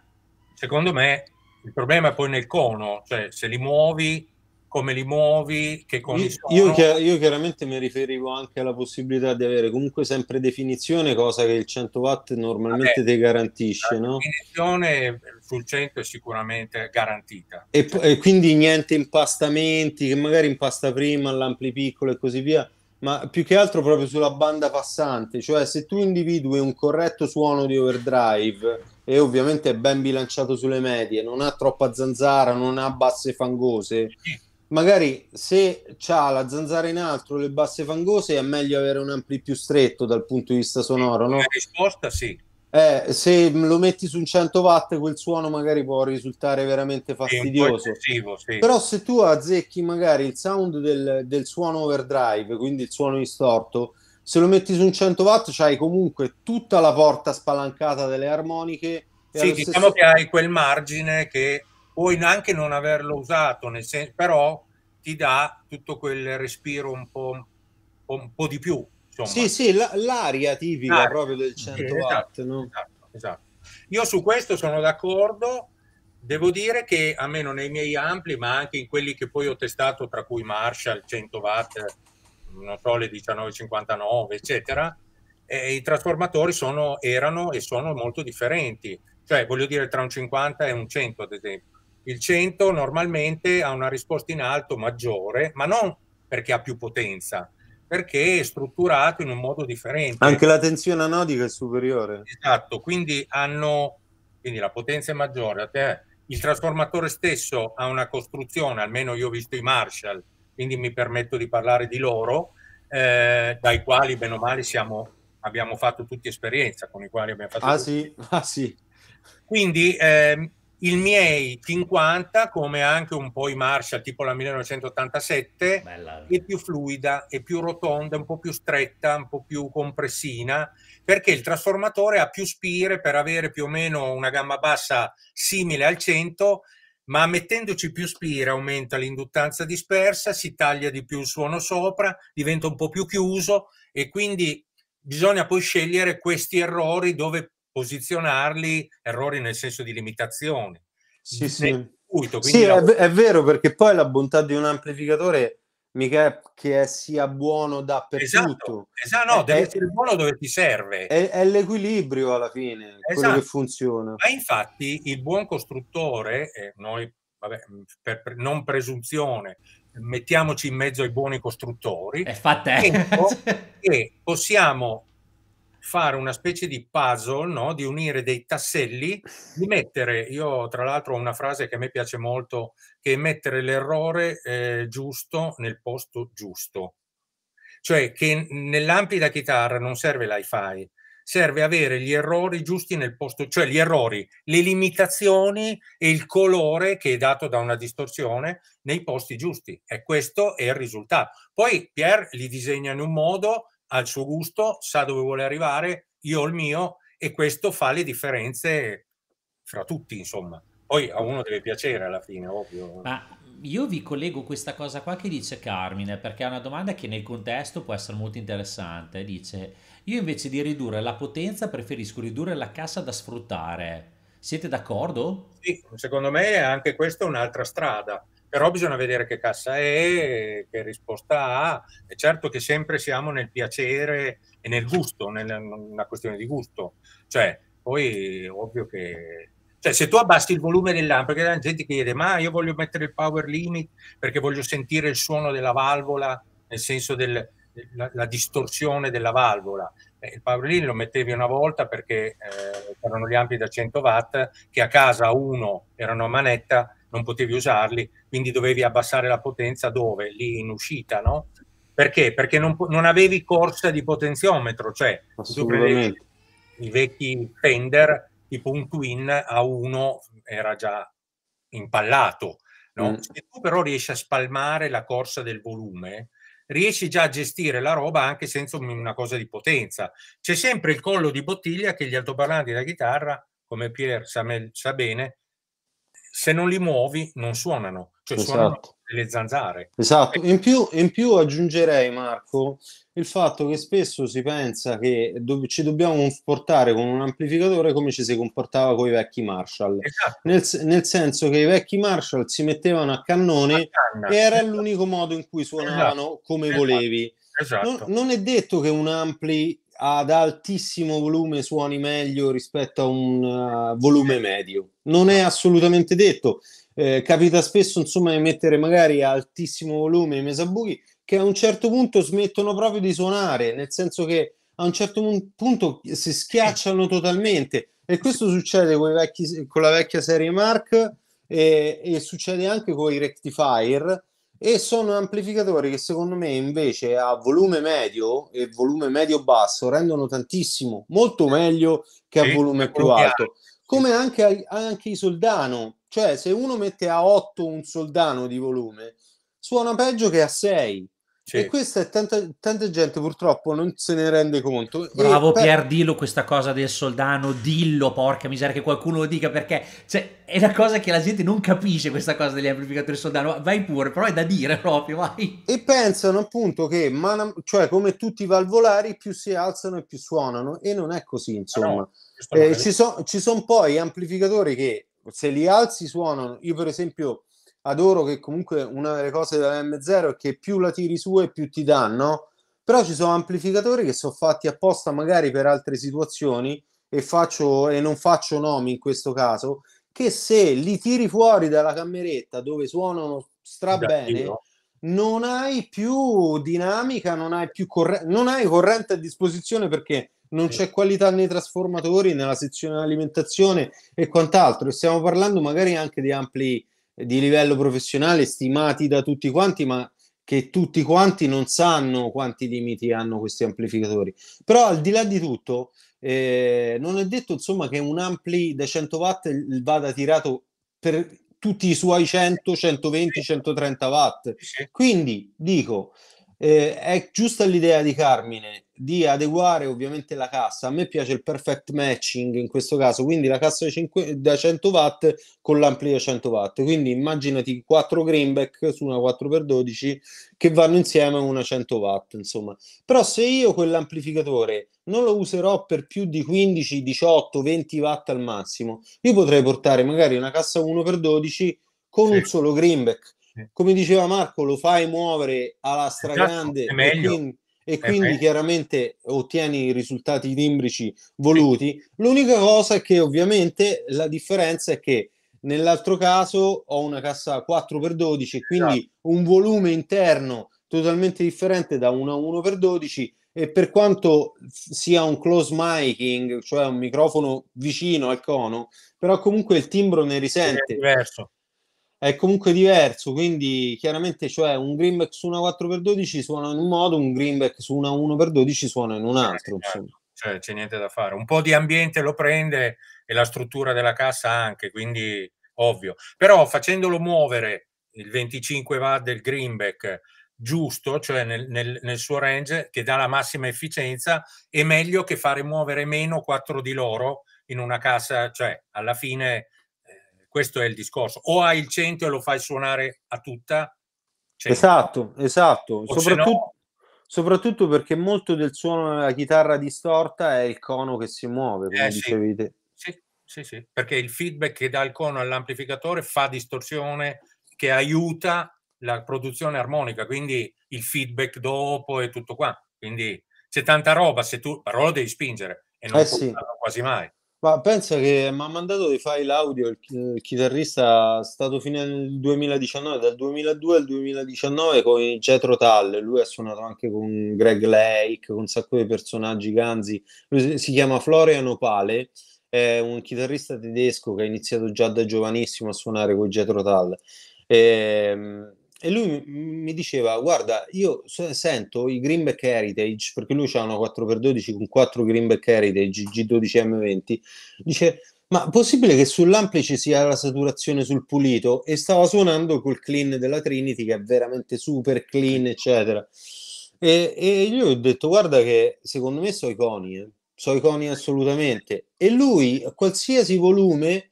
secondo me il problema è poi nel cono, cioè se li muovi come li muovi, che con io, io, io, chiaramente mi riferivo anche alla possibilità di avere comunque sempre definizione, cosa che il 100 watt normalmente Vabbè, ti garantisce. La no? definizione sul 100 è sicuramente garantita. E, e, quindi niente impastamenti, che magari impasta prima all'ampli piccolo e così via, ma più che altro proprio sulla banda passante, cioè se tu individui un corretto suono di overdrive e ovviamente è ben bilanciato sulle medie, non ha troppa zanzara, non ha basse fangose magari se ha la zanzara in alto le basse fangose è meglio avere un ampli più stretto dal punto di vista sonoro, no? La risposta sì. Eh, se lo metti su un 100 watt quel suono magari può risultare veramente fastidioso. Sì, sì. Però se tu azzecchi magari il sound del, del, suono overdrive, quindi il suono distorto, se lo metti su un 100 watt c'hai comunque tutta la porta spalancata delle armoniche. Sì, diciamo stesso... che hai quel margine che puoi anche non averlo usato, nel senso, però ti dà tutto quel respiro un po', un po di più. Insomma. Sì, sì, la, l'aria tipica ah, proprio del 100 sì, watt. Esatto, no? esatto, esatto. Io su questo sono d'accordo. Devo dire che almeno nei miei ampli, ma anche in quelli che poi ho testato, tra cui Marshall 100 watt, non so, le 1959, eccetera, eh, i trasformatori sono, erano e sono molto differenti. Cioè, voglio dire, tra un 50 e un 100, ad esempio. Il 100 normalmente ha una risposta in alto maggiore, ma non perché ha più potenza, perché è strutturato in un modo differente. Anche la tensione anodica è superiore. Esatto, quindi hanno quindi la potenza è maggiore. Il trasformatore stesso ha una costruzione, almeno io ho visto i Marshall, quindi mi permetto di parlare di loro, eh, dai quali bene o male siamo, abbiamo fatto tutti esperienza, con i quali abbiamo fatto... Ah sì, ah sì. Quindi eh, il miei 50, come anche un po' i Marshall, tipo la 1987, Bella. è più fluida, è più rotonda, un po' più stretta, un po' più compressina, perché il trasformatore ha più spire per avere più o meno una gamma bassa simile al 100, ma mettendoci più spire aumenta l'induttanza dispersa, si taglia di più il suono sopra, diventa un po' più chiuso e quindi bisogna poi scegliere questi errori dove posizionarli errori nel senso di limitazione. Sì, sì. Circuito, sì la... è, è, vero perché poi la bontà di un amplificatore mica è che sia buono dappertutto. Esatto, esatto no, è, deve essere buono dove ti serve. È, è l'equilibrio alla fine, esatto. quello che esatto. funziona. Ma infatti il buon costruttore, eh, noi vabbè, per, per non presunzione, mettiamoci in mezzo ai buoni costruttori, è fatta che possiamo fare una specie di puzzle, no? di unire dei tasselli, di mettere, io tra l'altro ho una frase che a me piace molto, che è mettere l'errore eh, giusto nel posto giusto. Cioè che nell'ampi da chitarra non serve l'hi-fi, serve avere gli errori giusti nel posto, cioè gli errori, le limitazioni e il colore che è dato da una distorsione nei posti giusti. E questo è il risultato. Poi Pierre li disegna in un modo, al suo gusto, sa dove vuole arrivare, io ho il mio e questo fa le differenze fra tutti, insomma. Poi a uno deve piacere alla fine, ovvio. Ma io vi collego questa cosa qua che dice Carmine, perché è una domanda che nel contesto può essere molto interessante. Dice, io invece di ridurre la potenza preferisco ridurre la cassa da sfruttare. Siete d'accordo? Sì, secondo me anche questa è un'altra strada però bisogna vedere che cassa è, che risposta ha, è certo che sempre siamo nel piacere e nel gusto, nella una questione di gusto, cioè poi ovvio che cioè, se tu abbassi il volume dell'amp, perché la gente chiede, ma io voglio mettere il power limit perché voglio sentire il suono della valvola, nel senso della distorsione della valvola. Eh, il power limit lo mettevi una volta perché eh, erano gli ampi da 100 watt, che a casa uno erano a manetta, non potevi usarli, quindi dovevi abbassare la potenza dove? Lì in uscita, no? Perché? Perché non, non avevi corsa di potenziometro, cioè tu prendevi i vecchi Fender, tipo un Twin a 1 era già impallato, no? Mm. Se tu però riesci a spalmare la corsa del volume, riesci già a gestire la roba anche senza una cosa di potenza. C'è sempre il collo di bottiglia che gli altoparlanti da chitarra, come Pierre sa, sa bene, se non li muovi non suonano, cioè esatto. suonano le zanzare. Esatto, in più, in più, aggiungerei Marco il fatto che spesso si pensa che do- ci dobbiamo comportare con un amplificatore come ci si comportava con i vecchi Marshall, esatto. nel, nel, senso che i vecchi Marshall si mettevano a cannone a e era l'unico modo in cui suonavano esatto. come esatto. volevi. Non, non, è detto che un ampli ad altissimo volume suoni meglio rispetto a un uh, volume medio. Non è assolutamente detto. Eh, capita spesso insomma di mettere magari a altissimo volume i mesabuchi che a un certo punto smettono proprio di suonare, nel senso che a un certo punto si schiacciano totalmente e questo succede con, vecchi, con la vecchia serie Mark e, e succede anche con i rectifier e sono amplificatori che secondo me invece a volume medio e volume medio-basso rendono tantissimo, molto meglio che a volume più alto. Come anche, anche i Soldano, cioè se uno mette a 8 un Soldano di volume, suona peggio che a 6. Sì. E questa è tanta, tanta gente purtroppo non se ne rende conto. Bravo per- Pier, dillo questa cosa del soldano, dillo, porca miseria, che qualcuno lo dica perché cioè, è una cosa che la gente non capisce questa cosa degli amplificatori soldano. Vai pure, però è da dire proprio, vai. E pensano appunto che, man- cioè come tutti i valvolari, più si alzano e più suonano, e non è così, insomma. no, Questo non Eh, ci sono ci son poi amplificatori che se li alzi suonano. Io, per esempio, adoro che comunque una delle cose della M0 è che più la tiri su e più ti danno. Però ci sono amplificatori che sono fatti apposta magari per altre situazioni e, faccio, e non faccio nomi in questo caso, che se li tiri fuori dalla cameretta dove suonano stra da non hai più dinamica, non hai più corrente, non hai corrente a disposizione perché non c'è qualità nei trasformatori, nella sezione alimentazione e quant'altro. E stiamo parlando magari anche di ampli di livello professionale stimati da tutti quanti, ma che tutti quanti non sanno quanti limiti hanno questi amplificatori. Però al di là di tutto, eh, non è detto insomma che un ampli da 100 watt vada tirato per tutti i suoi 100, 120, 130 watt. Quindi dico, eh, è giusta l'idea di Carmine di adeguare ovviamente la cassa. A me piace il perfect matching in questo caso, quindi la cassa da, 5 da 100 watt con l'ampli da 100 watt. Quindi immaginati 4 greenback su una 4x12 che vanno insieme a una 100 watt, insomma. Però se io quell'amplificatore non lo userò per più di 15, 18, 20 watt al massimo, io potrei portare magari una cassa 1x12 con Sì. un solo greenback. Sì. Come diceva Marco, lo fai muovere alla stragrande Esatto, è e quindi, e È quindi chiaramente ottieni i risultati timbrici voluti. L'unica cosa è che ovviamente la differenza è che nell'altro caso ho una cassa 4x12 e quindi Esatto. un volume interno totalmente differente da una 1x12 e per quanto sia un close miking, cioè un microfono vicino al cono, però comunque il timbro ne È risente diverso. È comunque diverso, quindi chiaramente cioè un greenback su una 4x12 suona in un modo, un greenback su una 1x12 suona in un altro, Certo. insomma. Cioè, c'è niente da fare. Un po' di ambiente lo prende e la struttura della cassa anche, quindi ovvio. Però facendolo muovere il 25 watt del greenback giusto, cioè nel, nel- nel suo range, che dà la massima efficienza, è meglio che fare muovere meno quattro di loro in una cassa, cioè alla fine eh, questo è il discorso. O hai il 100 e lo fai suonare a tutta. 100. Esatto, esatto, soprattutto, no- soprattutto perché molto del suono della chitarra distorta è il cono che si muove, come Eh, dicevi te. Sì, sì, sì, perché il feedback che dà il cono all'amplificatore fa distorsione che aiuta la produzione armonica, quindi il feedback dopo e tutto qua. Quindi c'è tanta roba, se tu però lo devi spingere e non Eh, sì. quasi mai. Ma pensa che mi ha mandato dei file audio il, il chitarrista è stato fino al 2019, dal 2002 al 2019 con i Jethro Tull, lui ha suonato anche con Greg Lake, con un sacco di personaggi ganzi, lui si- chiama Florian Opale, è un chitarrista tedesco che ha iniziato già da giovanissimo a suonare con i Jethro Tull. E, lui mi- diceva: Guarda, io se- sento i Greenback Heritage perché lui ha una 4x12 con 4 Greenback Heritage G12M20. Dice: Ma possibile che sull'ampli ci sia la saturazione sul pulito? E stava suonando col clean della Trinity che è veramente super clean, eccetera. E, e io ho detto: Guarda, che secondo me so i coni, eh. so i coni assolutamente. E lui a qualsiasi volume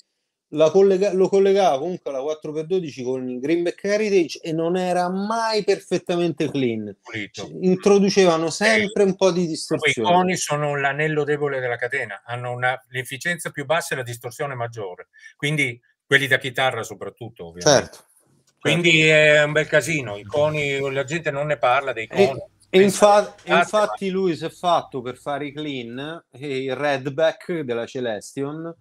collega- lo collegava comunque alla 4x12 con il Greenback Heritage e non era mai perfettamente clean. Pulito. Introducevano sempre un po' di I distorsione. coni sono l'anello debole della catena, hanno una, l'efficienza più bassa e la distorsione maggiore, quindi quelli da chitarra soprattutto. Ovviamente. Certo. Quindi è un bel casino, i coni, la gente non ne parla dei coni. E, Pensa infa- alle chitarre, infatti lui si è fatto per fare i clean eh, il redback della Celestion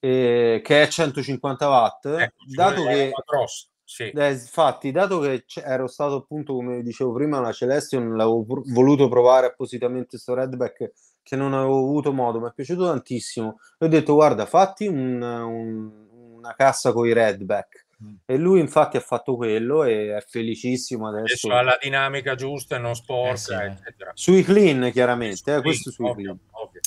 eh, che è 150 watt ecco, ci dato che una grossa, sì. Eh, infatti, dato che c- ero stato appunto, come dicevo prima, la Celestion, l'avevo pr- voluto provare appositamente sto Redback che non avevo avuto modo, mi è piaciuto tantissimo. E ho detto, guarda, fatti un- un- una cassa con i Redback. Mm. E lui infatti ha fatto quello e è felicissimo adesso. Adesso ha la dinamica giusta e non sporca, eh sì. eccetera. Sui clean, chiaramente, eh, questo sui ovvio, clean. Ovvio.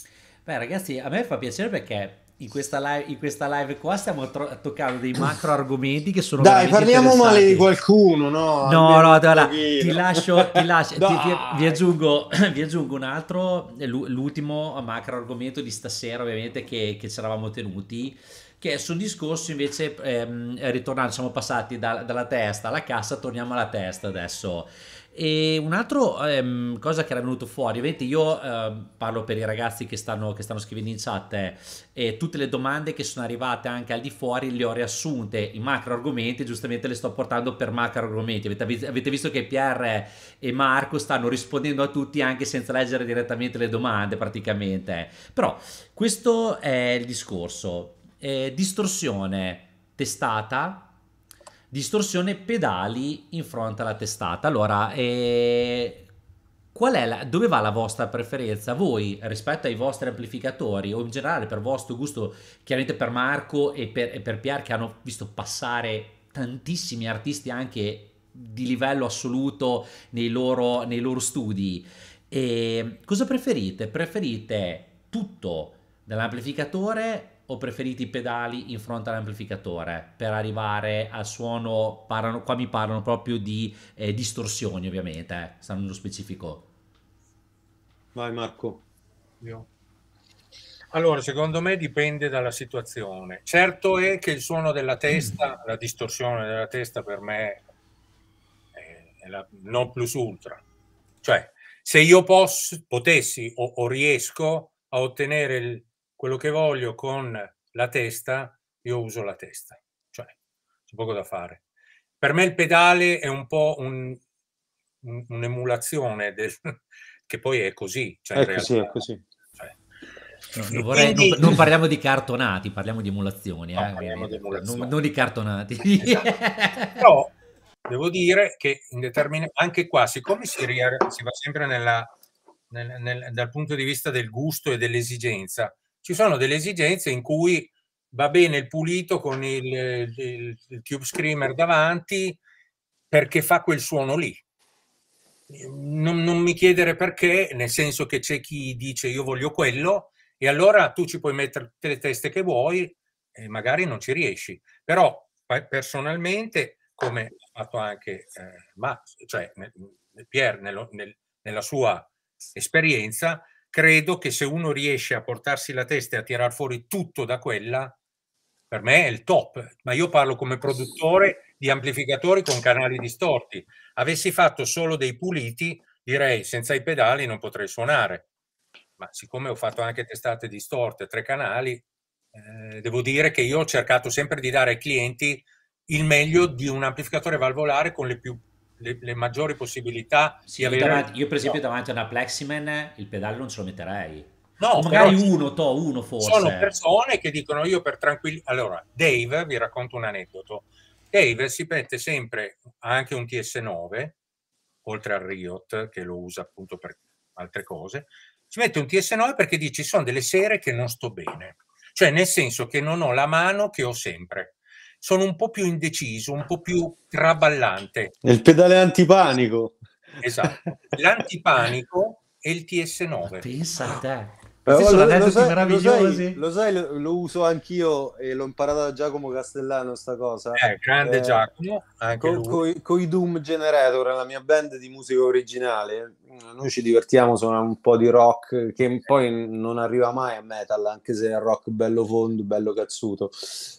Beh, ragazzi, a me fa piacere perché in questa live, in questa live qua stiamo tro- toccando dei macro argomenti che sono dai parliamo male di qualcuno no? No no guarda, ti lascio, ti, lascio ti, ti, vi, aggiungo, vi aggiungo un altro l'ultimo macro argomento di stasera ovviamente che, che ci eravamo tenuti che sul discorso invece ehm, ritornando siamo passati da, dalla testa alla cassa torniamo alla testa adesso e un'altra ehm, cosa che era venuto fuori, ovviamente io eh, parlo per i ragazzi che stanno, che stanno scrivendo in chat eh, e tutte le domande che sono arrivate anche al di fuori le ho riassunte in macro argomenti, giustamente le sto portando per macro argomenti. Avete, avete visto che Pierre e Marco stanno rispondendo a tutti anche senza leggere direttamente le domande praticamente. Però questo è il discorso. Eh, distorsione testata distorsione pedali in fronte alla testata. Allora, eh, qual è la, dove va la vostra preferenza? Voi rispetto ai vostri amplificatori o in generale per vostro gusto, chiaramente per Marco e per, e per Pierre che hanno visto passare tantissimi artisti anche di livello assoluto nei loro, nei loro studi. E cosa preferite? Preferite tutto dall'amplificatore o preferite i pedali in fronte all'amplificatore per arrivare al suono? Parlano, qua mi parlano proprio di eh, distorsioni, ovviamente, eh, stanno nello specifico. Vai Marco. Io. Allora, secondo me dipende dalla situazione. Certo è che il suono della testa, mm. la distorsione della testa per me è la non plus ultra. Cioè, se io posso, potessi o, o riesco a ottenere il, quello che voglio con la testa, io uso la testa. Cioè, c'è poco da fare. Per me il pedale è un po' un, un, un'emulazione del, che poi è così. Cioè è così, è così. Cioè, non, vorrei, Quindi, non, non, parliamo di cartonati, parliamo di emulazioni. No, eh, di emulazioni. Non, non, di cartonati. Però devo dire che in determin- anche qua, siccome si, ria- si va sempre nella, nel, nel, dal punto di vista del gusto e dell'esigenza, ci sono delle esigenze in cui va bene il pulito con il, il, il tube screamer davanti perché fa quel suono lì. Non, non, mi chiedere perché, nel senso che c'è chi dice io voglio quello e allora tu ci puoi mettere tutte le teste che vuoi e magari non ci riesci. Però personalmente, come ha fatto anche eh, Max, cioè Pierre nello, nel, nella sua esperienza, credo che se uno riesce a portarsi la testa e a tirar fuori tutto da quella, per me è il top. Ma io parlo come produttore di amplificatori con canali distorti. Avessi fatto solo dei puliti, direi senza i pedali non potrei suonare. Ma siccome ho fatto anche testate distorte, tre canali, eh, devo dire che io ho cercato sempre di dare ai clienti il meglio di un amplificatore valvolare con le più le, le maggiori possibilità sì, avere... davanti, io per esempio no. davanti a una Pleximan il pedale non ce lo metterei. No, o magari uno, to, uno forse. Sono persone che dicono io per tranquillità allora Dave vi racconto un aneddoto. Dave si mette sempre anche un TS9 oltre al Riot che lo usa appunto per altre cose si mette un TS9 perché dice ci sono delle sere che non sto bene cioè nel senso che non ho la mano che ho sempre sono un po' più indeciso, un po' più traballante. Il pedale antipanico. Esatto, l'antipanico e il TS9. Pensa a te. Questi sono lo, lo, sai, meravigliosi. Lo sai, lo, sai, lo uso anch'io e l'ho imparato da Giacomo Castellano sta cosa. Eh, grande eh, Giacomo. Con co, co, i Doom Generator, la mia band di musica originale, noi ci divertiamo, suona un po' di rock che poi non arriva mai a metal, anche se è rock bello fondo, bello cazzuto.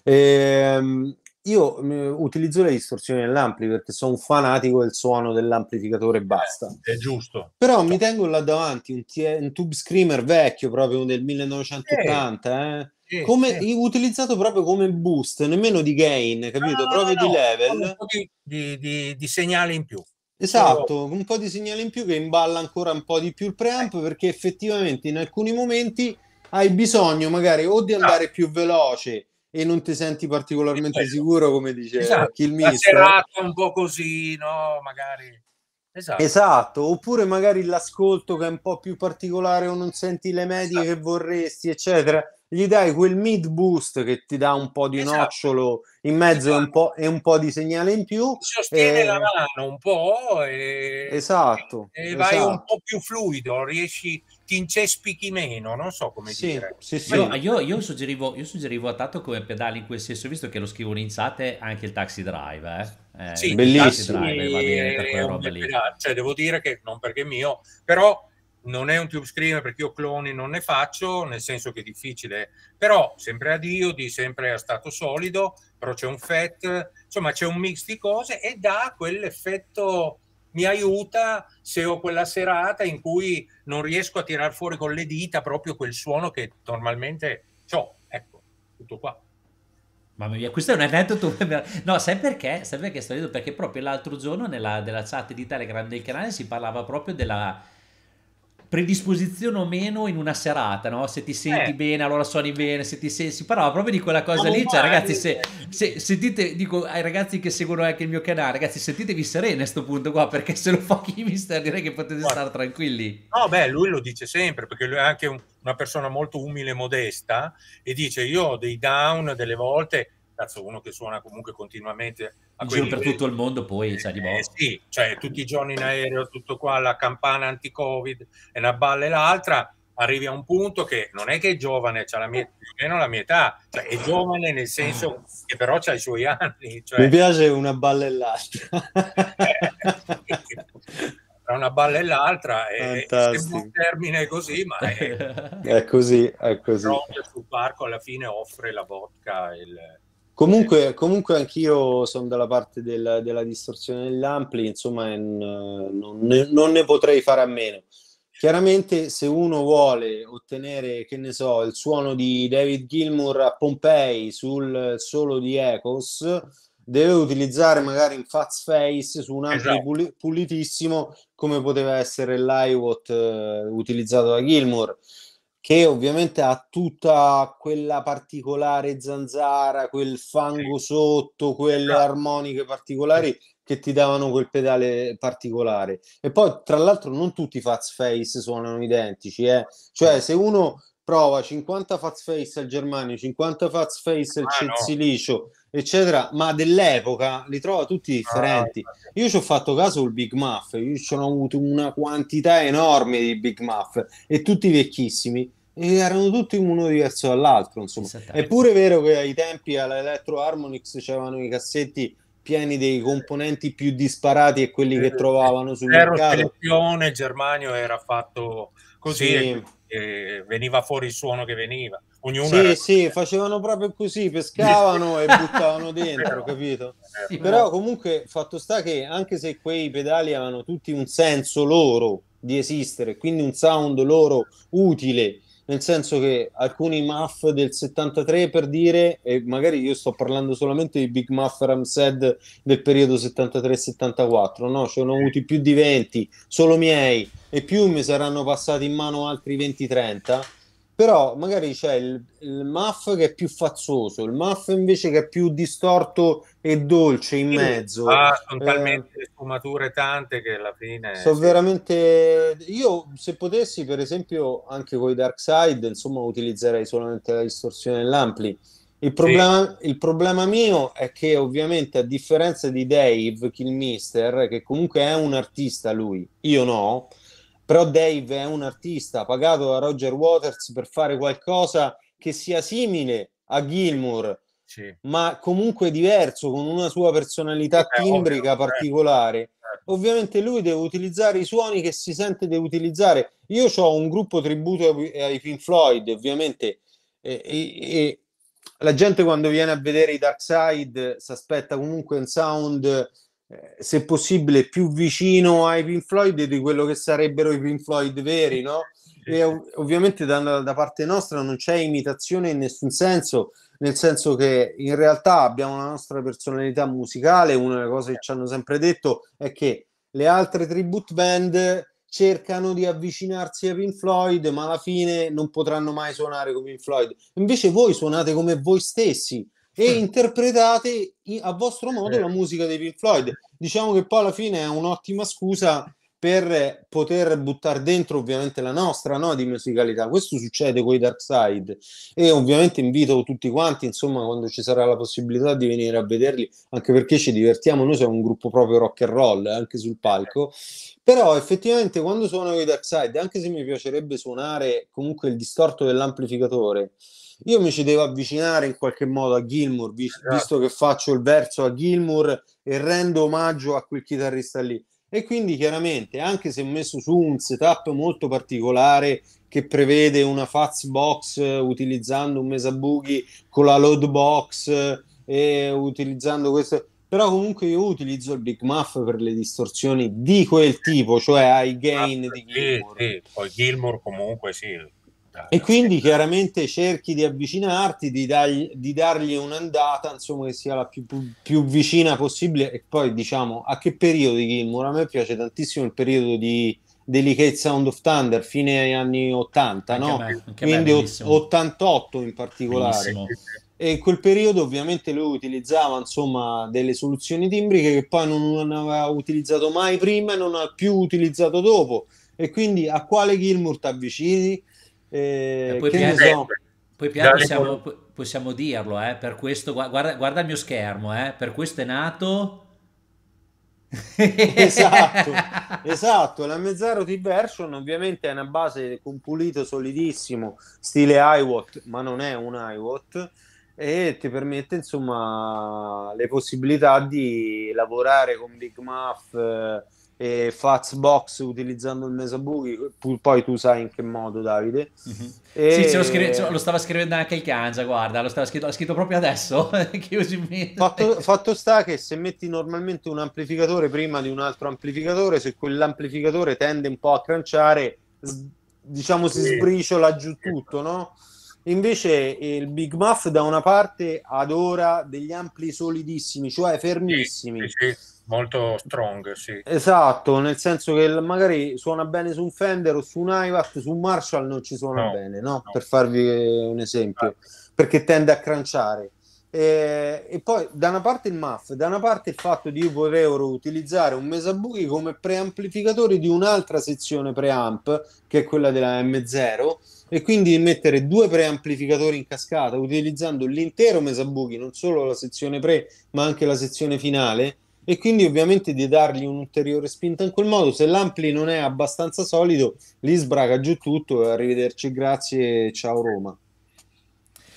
E, ehm, io utilizzo le distorsioni nell'ampli perché sono un fanatico del suono dell'amplificatore e basta. Eh, è giusto. Però mi tengo là davanti un, t- un tube screamer vecchio, proprio del 1980, eh. Eh, come, utilizzato proprio come boost, nemmeno di gain, capito? No, proprio no, di level. Un po' di, di, di, di segnale in più. Esatto, un po' di segnale in più che imballa ancora un po' di più il preamp perché effettivamente in alcuni momenti hai bisogno magari o di andare più veloce e non ti senti particolarmente sicuro, come dice esatto. Kill Mister. serata un po' così, no? Magari Esatto. esatto. oppure magari l'ascolto che è un po' più particolare o non senti le medie esatto. che vorresti, eccetera gli dai quel mid boost che ti dà un po' di esatto. nocciolo in mezzo esatto. e, un po', e, un po', di segnale in più. Sostiene e... la mano un po' e, esatto, e, vai esatto. un po' più fluido, riesci, ti incespichi meno, non so come sì, dire. Sì, sì. Io, io, io, suggerivo, io suggerivo a Tato come pedali in quel senso, visto che lo scrivono in chat anche il taxi drive, eh? Eh, sì, bellissimo. Drive va bene per quella roba lì. Cioè, devo dire che non perché mio, però non è un tube screamer perché io cloni non ne faccio, nel senso che è difficile, però sempre a Dio, di sempre a stato solido, però c'è un FET, insomma c'è un mix di cose e dà quell'effetto, mi aiuta se ho quella serata in cui non riesco a tirar fuori con le dita proprio quel suono che normalmente ho, ecco, tutto qua. Mamma mia, questo è un aneddoto. No, sai perché? Sai perché sto ridendo? Perché proprio l'altro giorno nella della chat di Telegram del canale si parlava proprio della predisposizione o meno in una serata, no? Se ti senti eh. bene, allora suoni bene, se ti senti... Parlava proprio di quella cosa lì, cioè ragazzi, se, se, sentite, dico ai ragazzi che seguono anche il mio canale, ragazzi, sentitevi sereni a questo punto qua, perché se lo fa chi mister direi che potete Guarda. stare tranquilli. No, beh, lui lo dice sempre, perché lui è anche un, una persona molto umile e modesta, e dice, io ho dei down delle volte cazzo, uno che suona comunque continuamente a giro per tutto il mondo, poi sai di eh, sì, cioè tutti i giorni in aereo, tutto qua, la campana anti-covid e una balla e l'altra. Arrivi a un punto che non è che è giovane, c'ha la mia, più o meno la mia età, cioè è giovane nel senso che però ha i suoi anni. Cioè... Mi piace una balla e l'altra. tra una balla e l'altra è, è un termine così, ma è, è così, è così. sul parco alla fine offre la vodka il, Comunque, comunque anch'io sono dalla parte del, della distorsione degli ampli, insomma, non ne, non ne potrei fare a meno. Chiaramente, se uno vuole ottenere, che ne so, il suono di David Gilmour a Pompei sul solo di Ecos, deve utilizzare magari in Fats Face su un ampli esatto. pulitissimo, come poteva essere l'Iwot uh, utilizzato da Gilmour che ovviamente ha tutta quella particolare zanzara, quel fango sotto, quelle esatto. armoniche particolari che ti davano quel pedale particolare. E poi, tra l'altro, non tutti i Fats Face suonano identici, eh? cioè se uno prova 50 Fats Face al Germanio, 50 Fats Face al ah, Silicio, no. Eccetera, ma dell'epoca li trova tutti differenti. Ah, io ci ho fatto caso sul Big Muff, io ci ho avuto una quantità enorme di Big Muff e tutti vecchissimi e erano tutti uno diverso dall'altro, insomma. È pure vero che ai tempi all'Electro Harmonix c'erano i cassetti pieni dei componenti più disparati e quelli che trovavano sul Zero mercato. selezione, Germanio era fatto così sì. e, e veniva fuori il suono che veniva. Ognuno sì, era... sì, facevano proprio così, pescavano e buttavano dentro, capito? Sì, però comunque fatto sta che anche se quei pedali avevano tutti un senso loro di esistere, quindi un sound loro utile, nel senso che alcuni muff del 73 per dire, e magari io sto parlando solamente di Big Muff Ramsed del periodo 73-74, no? Ce ne ho avuti più di 20, solo miei, e più mi saranno passati in mano altri 20-30 però magari c'è il, il muff che è più fazzoso, il muff invece che è più distorto e dolce in mezzo. Ah, sono eh, talmente sfumature tante che alla fine... Sono veramente... Io se potessi, per esempio, anche con i Dark Side, insomma, utilizzerei solamente la distorsione dell'ampli. Il problema, sì. il problema, mio è che ovviamente a differenza di Dave Killmister, che comunque è un artista lui, io no, però Dave è un artista pagato da Roger Waters per fare qualcosa che sia simile a Gilmour, sì. ma comunque diverso, con una sua personalità eh, timbrica ovvio, particolare. Eh. Ovviamente lui deve utilizzare i suoni che si sente di utilizzare. Io ho un gruppo tributo ai Pink Floyd, ovviamente, e, e, e la gente quando viene a vedere i Dark Side si aspetta comunque un sound se possibile più vicino ai Pink Floyd di quello che sarebbero i Pink Floyd veri, no? E ov- ovviamente da, da, parte nostra non c'è imitazione in nessun senso, nel senso che in realtà abbiamo la nostra personalità musicale, una delle cose che ci hanno sempre detto è che le altre tribute band cercano di avvicinarsi ai Pink Floyd, ma alla fine non potranno mai suonare come Pink Floyd. Invece voi suonate come voi stessi, e interpretate a vostro modo la musica dei Pink Floyd. Diciamo che poi alla fine è un'ottima scusa per poter buttare dentro ovviamente la nostra no, di musicalità. Questo succede con i Dark Side e ovviamente invito tutti quanti, insomma, quando ci sarà la possibilità di venire a vederli, anche perché ci divertiamo, noi siamo un gruppo proprio rock and roll, eh, anche sul palco, però effettivamente quando suono i Dark Side, anche se mi piacerebbe suonare comunque il distorto dell'amplificatore, io mi ci devo avvicinare in qualche modo a Gilmour, visto, visto che faccio il verso a Gilmour e rendo omaggio a quel chitarrista lì e quindi chiaramente anche se ho messo su un setup molto particolare che prevede una Fats box utilizzando un Mesabugi con la load box e utilizzando questo però comunque io utilizzo il Big Muff per le distorsioni di quel tipo cioè high gain ah, di Gilmour sì, sì. poi Gilmour comunque sì e quindi chiaramente cerchi di avvicinarti, di, dargli, di dargli un'andata, insomma, che sia la più, più, vicina possibile. E poi diciamo a che periodo di Gilmour? A me piace tantissimo il periodo di Delicate Sound of Thunder, fine anni 80, anche no? Me, quindi me, 88 in particolare. Benissimo. E in quel periodo ovviamente lui utilizzava insomma delle soluzioni timbriche che poi non aveva utilizzato mai prima e non ha più utilizzato dopo. E quindi a quale Gilmour ti avvicini? Eh, poi, piano, so. poi piano possiamo, possiamo, dirlo, eh, per questo, guarda, guarda, il mio schermo, eh, per questo è nato... esatto, esatto. La Mezzaro T-Version ovviamente è una base con pulito solidissimo, stile iWatt, ma non è un iWatt e ti permette insomma le possibilità di lavorare con Big Muff eh, e Fatsbox utilizzando il Mesabuchi, poi tu sai in che modo Davide. Mm-hmm. E... Sì, ce lo, scrive, lo, stava scrivendo anche il Kanza, guarda, lo stava scritto, l'ha scritto proprio adesso. fatto, fatto sta che se metti normalmente un amplificatore prima di un altro amplificatore, se quell'amplificatore tende un po' a cranciare, diciamo si sbriciola giù tutto, no? Invece il Big Muff da una parte adora degli ampli solidissimi, cioè fermissimi. Sì, sì, molto strong, sì. Esatto, nel senso che magari suona bene su un Fender o su un Ivat, su un Marshall non ci suona no, bene, no? no? Per farvi un esempio, ah. perché tende a cranciare. E, e, poi da una parte il MAF, da una parte il fatto di io poter utilizzare un Mesabuchi come preamplificatore di un'altra sezione preamp, che è quella della M0, e quindi mettere due preamplificatori in cascata utilizzando l'intero Mesabuchi, non solo la sezione pre, ma anche la sezione finale, e quindi ovviamente di dargli un'ulteriore spinta in quel modo. Se l'ampli non è abbastanza solido, li sbraga giù tutto. Arrivederci, grazie, ciao Roma.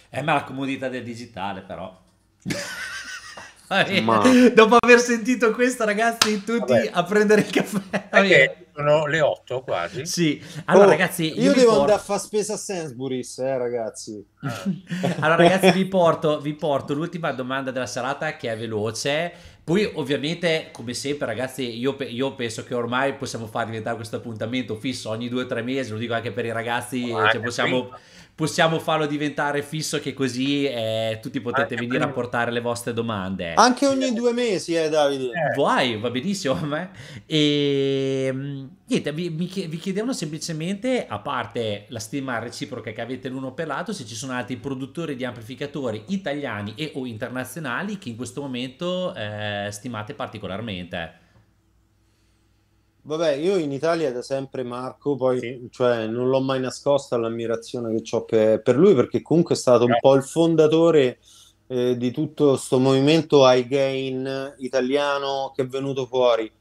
Eh, ma la comodità del digitale, però. Ma... Dopo aver sentito questo, ragazzi, tutti Vabbè. a prendere il caffè. Perché sono le 8 quasi. Sì, allora, oh, ragazzi, io, io devo porto... andare a fare spesa a Sainsbury's, eh, ragazzi. allora, ragazzi, vi porto, vi porto l'ultima domanda della serata che è veloce poi ovviamente, come sempre ragazzi, io, io, penso che ormai possiamo far diventare questo appuntamento fisso ogni due o tre mesi, lo dico anche per i ragazzi, cioè possiamo, possiamo, farlo diventare fisso che così eh, tutti potete anche venire a portare le vostre domande. Anche ogni due mesi, eh Davide. Eh. Vai, va benissimo a me. E ehm, niente, vi, vi chiedevano semplicemente, a parte la stima reciproca che avete l'uno per l'altro, se ci sono altri produttori di amplificatori italiani e o internazionali che in questo momento... Eh, stimate particolarmente? Vabbè, io in Italia da sempre Marco, poi sì. cioè, non l'ho mai nascosta l'ammirazione che ho per, per, lui, perché comunque è stato un po' il fondatore eh, di tutto questo movimento high gain italiano che è venuto fuori.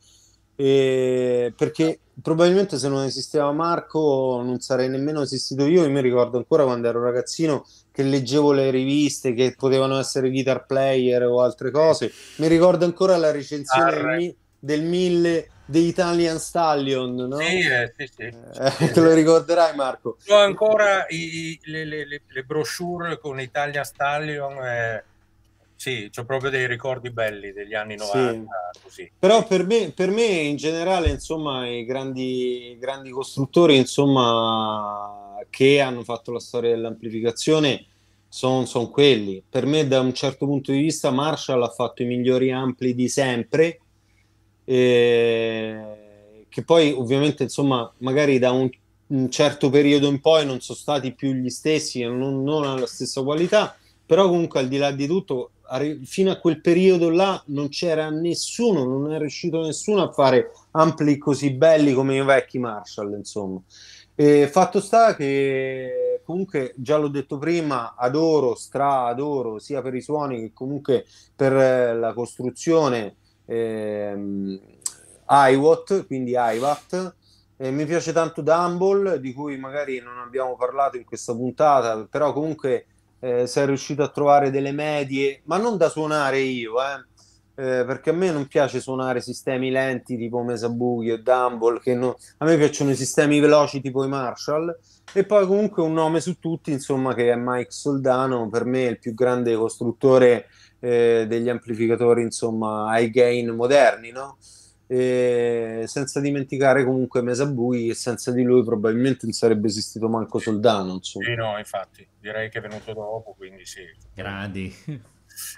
E perché probabilmente se non esisteva Marco non sarei nemmeno esistito io. Io mi ricordo ancora quando ero ragazzino che leggevo le riviste che potevano essere guitar player o altre cose. Mi ricordo ancora la recensione del, mi- del 1000 di Italian Stallion, no? Sì, eh, sì, sì. Eh, te lo ricorderai, Marco? Ho ancora i, le, le, le, brochure con Italian Stallion. Eh, sì, ho proprio dei ricordi belli degli anni 90. Sì. Però per me, per me, in generale, insomma, i grandi, grandi costruttori, insomma che hanno fatto la storia dell'amplificazione sono son quelli. Per me, da un certo punto di vista, Marshall ha fatto i migliori ampli di sempre. Eh, che poi, ovviamente, insomma, magari da un, un, certo periodo in poi non sono stati più gli stessi, non, non alla stessa qualità. però comunque al di là di tutto fino a quel periodo là non c'era nessuno, non è riuscito nessuno a fare ampli così belli come i vecchi Marshall, insomma. E fatto sta che comunque già l'ho detto prima, adoro, stra adoro sia per i suoni che comunque per eh, la costruzione ehm, iWatt, quindi iWatt. E mi piace tanto Dumble, di cui magari non abbiamo parlato in questa puntata, però comunque eh, sei riuscito a trovare delle medie, ma non da suonare io, eh, eh, perché a me non piace suonare sistemi lenti tipo Mesabuchi o Dumble, che no, a me piacciono i sistemi veloci tipo i Marshall, e poi comunque un nome su tutti, insomma, che è Mike Soldano, per me il più grande costruttore eh, degli amplificatori, insomma, high gain moderni, no? E senza dimenticare comunque Mesabui e senza di lui probabilmente non sarebbe esistito manco Soldano insomma. sì no infatti direi che è venuto dopo quindi sì grandi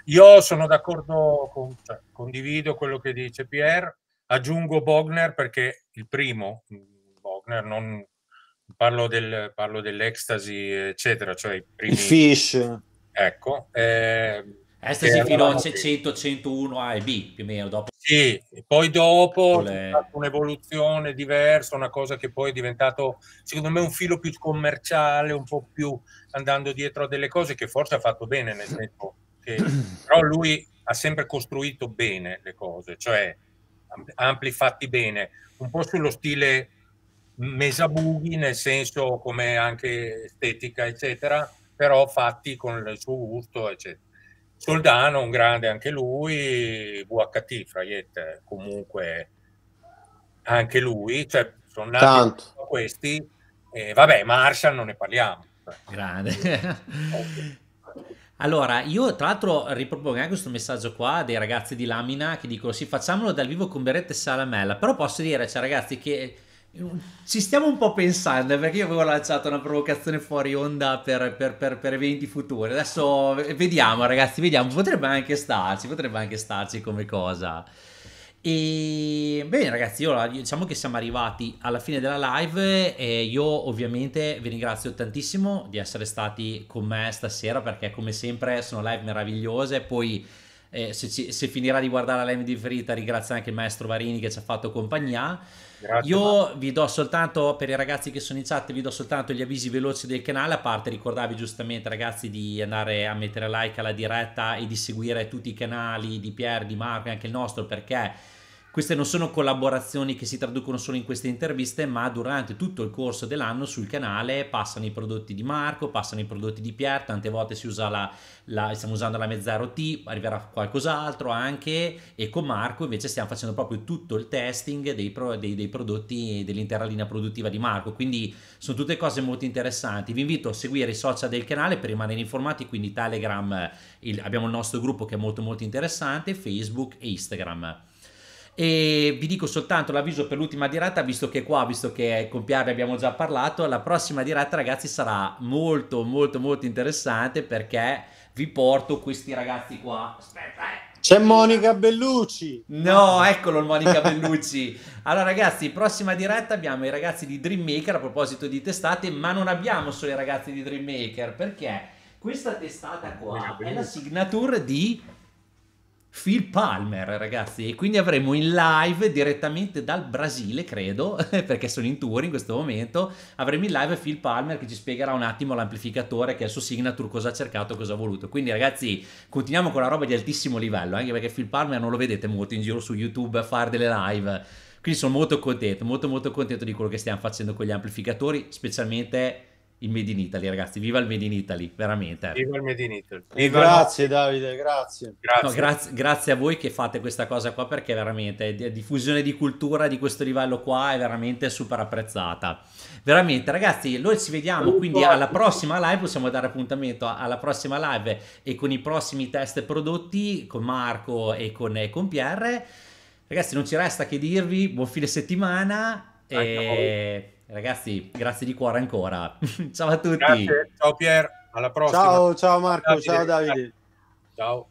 io sono d'accordo con, cioè, condivido quello che dice Pierre aggiungo Bogner perché il primo Bogner non parlo, del, parlo dell'ecstasy eccetera cioè i primi il fish ecco eh, Ecstasy fino a 100-101 A e B più o meno dopo sì, e poi dopo le... un'evoluzione diversa, una cosa che poi è diventato, secondo me, un filo più commerciale, un po' più andando dietro a delle cose che forse ha fatto bene, nel senso che però lui ha sempre costruito bene le cose, cioè ampli fatti bene, un po' sullo stile Mesabughi, nel senso come anche estetica, eccetera, però fatti con il suo gusto, eccetera. Soldano, un grande anche lui, VHT, Fraiette, comunque anche lui, cioè sono nati Tanto. questi, e vabbè, Marshall non ne parliamo. Grande. Allora, io tra l'altro ripropongo anche questo messaggio qua dei ragazzi di Lamina che dicono sì, facciamolo dal vivo con Beretta e Salamella, però posso dire, cioè ragazzi, che ci stiamo un po' pensando eh, perché io avevo lanciato una provocazione fuori onda per, per, per, per, eventi futuri. Adesso vediamo, ragazzi, vediamo. Potrebbe anche starci, potrebbe anche starci come cosa. E bene, ragazzi, io, diciamo che siamo arrivati alla fine della live. E io, ovviamente, vi ringrazio tantissimo di essere stati con me stasera perché, come sempre, sono live meravigliose. Poi. Eh, se, ci, se, finirà di guardare la live di ferita, ringrazio anche il maestro Varini che ci ha fatto compagnia. Grazie, Io ma... vi do soltanto, per i ragazzi che sono in chat, vi do soltanto gli avvisi veloci del canale, a parte ricordarvi giustamente ragazzi di andare a mettere like alla diretta e di seguire tutti i canali di Pier, di Marco e anche il nostro perché queste non sono collaborazioni che si traducono solo in queste interviste, ma durante tutto il corso dell'anno sul canale passano i prodotti di Marco, passano i prodotti di Pier, tante volte si usa la, la stiamo usando la Mezzaro T, arriverà qualcos'altro anche e con Marco invece stiamo facendo proprio tutto il testing dei, pro, dei, dei prodotti dell'intera linea produttiva di Marco, quindi sono tutte cose molto interessanti. Vi invito a seguire i social del canale per rimanere informati, quindi Telegram, il, abbiamo il nostro gruppo che è molto molto interessante, Facebook e Instagram. E vi dico soltanto l'avviso per l'ultima diretta, visto che qua, visto che con Piare abbiamo già parlato, la prossima diretta ragazzi sarà molto molto molto interessante perché vi porto questi ragazzi qua. Aspetta, eh. C'è Monica Bellucci. No, eccolo Monica Bellucci. Allora ragazzi, prossima diretta abbiamo i ragazzi di Dreammaker a proposito di testate, ma non abbiamo solo i ragazzi di Dreammaker perché questa testata qua è la signature di Phil Palmer, ragazzi, e quindi avremo in live direttamente dal Brasile, credo, perché sono in tour in questo momento, avremo in live Phil Palmer che ci spiegherà un attimo l'amplificatore, che è il suo signature, cosa ha cercato, cosa ha voluto. Quindi ragazzi, continuiamo con la roba di altissimo livello, anche perché Phil Palmer non lo vedete molto in giro su YouTube a fare delle live. Quindi sono molto contento, molto molto contento di quello che stiamo facendo con gli amplificatori, specialmente il Made in Italy, ragazzi. Viva il Made in Italy, veramente. Viva il Made in Italy. Viva grazie, Davide, grazie. Grazie. No, grazie. grazie. a voi che fate questa cosa qua perché veramente la diffusione di cultura di questo livello qua è veramente super apprezzata. Veramente, ragazzi, noi ci vediamo quindi alla prossima live. Possiamo dare appuntamento alla prossima live e con i prossimi test prodotti con Marco e con, e con Pierre. Ragazzi, non ci resta che dirvi buon fine settimana. e Ragazzi, grazie di cuore ancora. ciao a tutti. Grazie. Ciao Pier, alla prossima. Ciao, ciao Marco, Davide. ciao Davide. Ciao.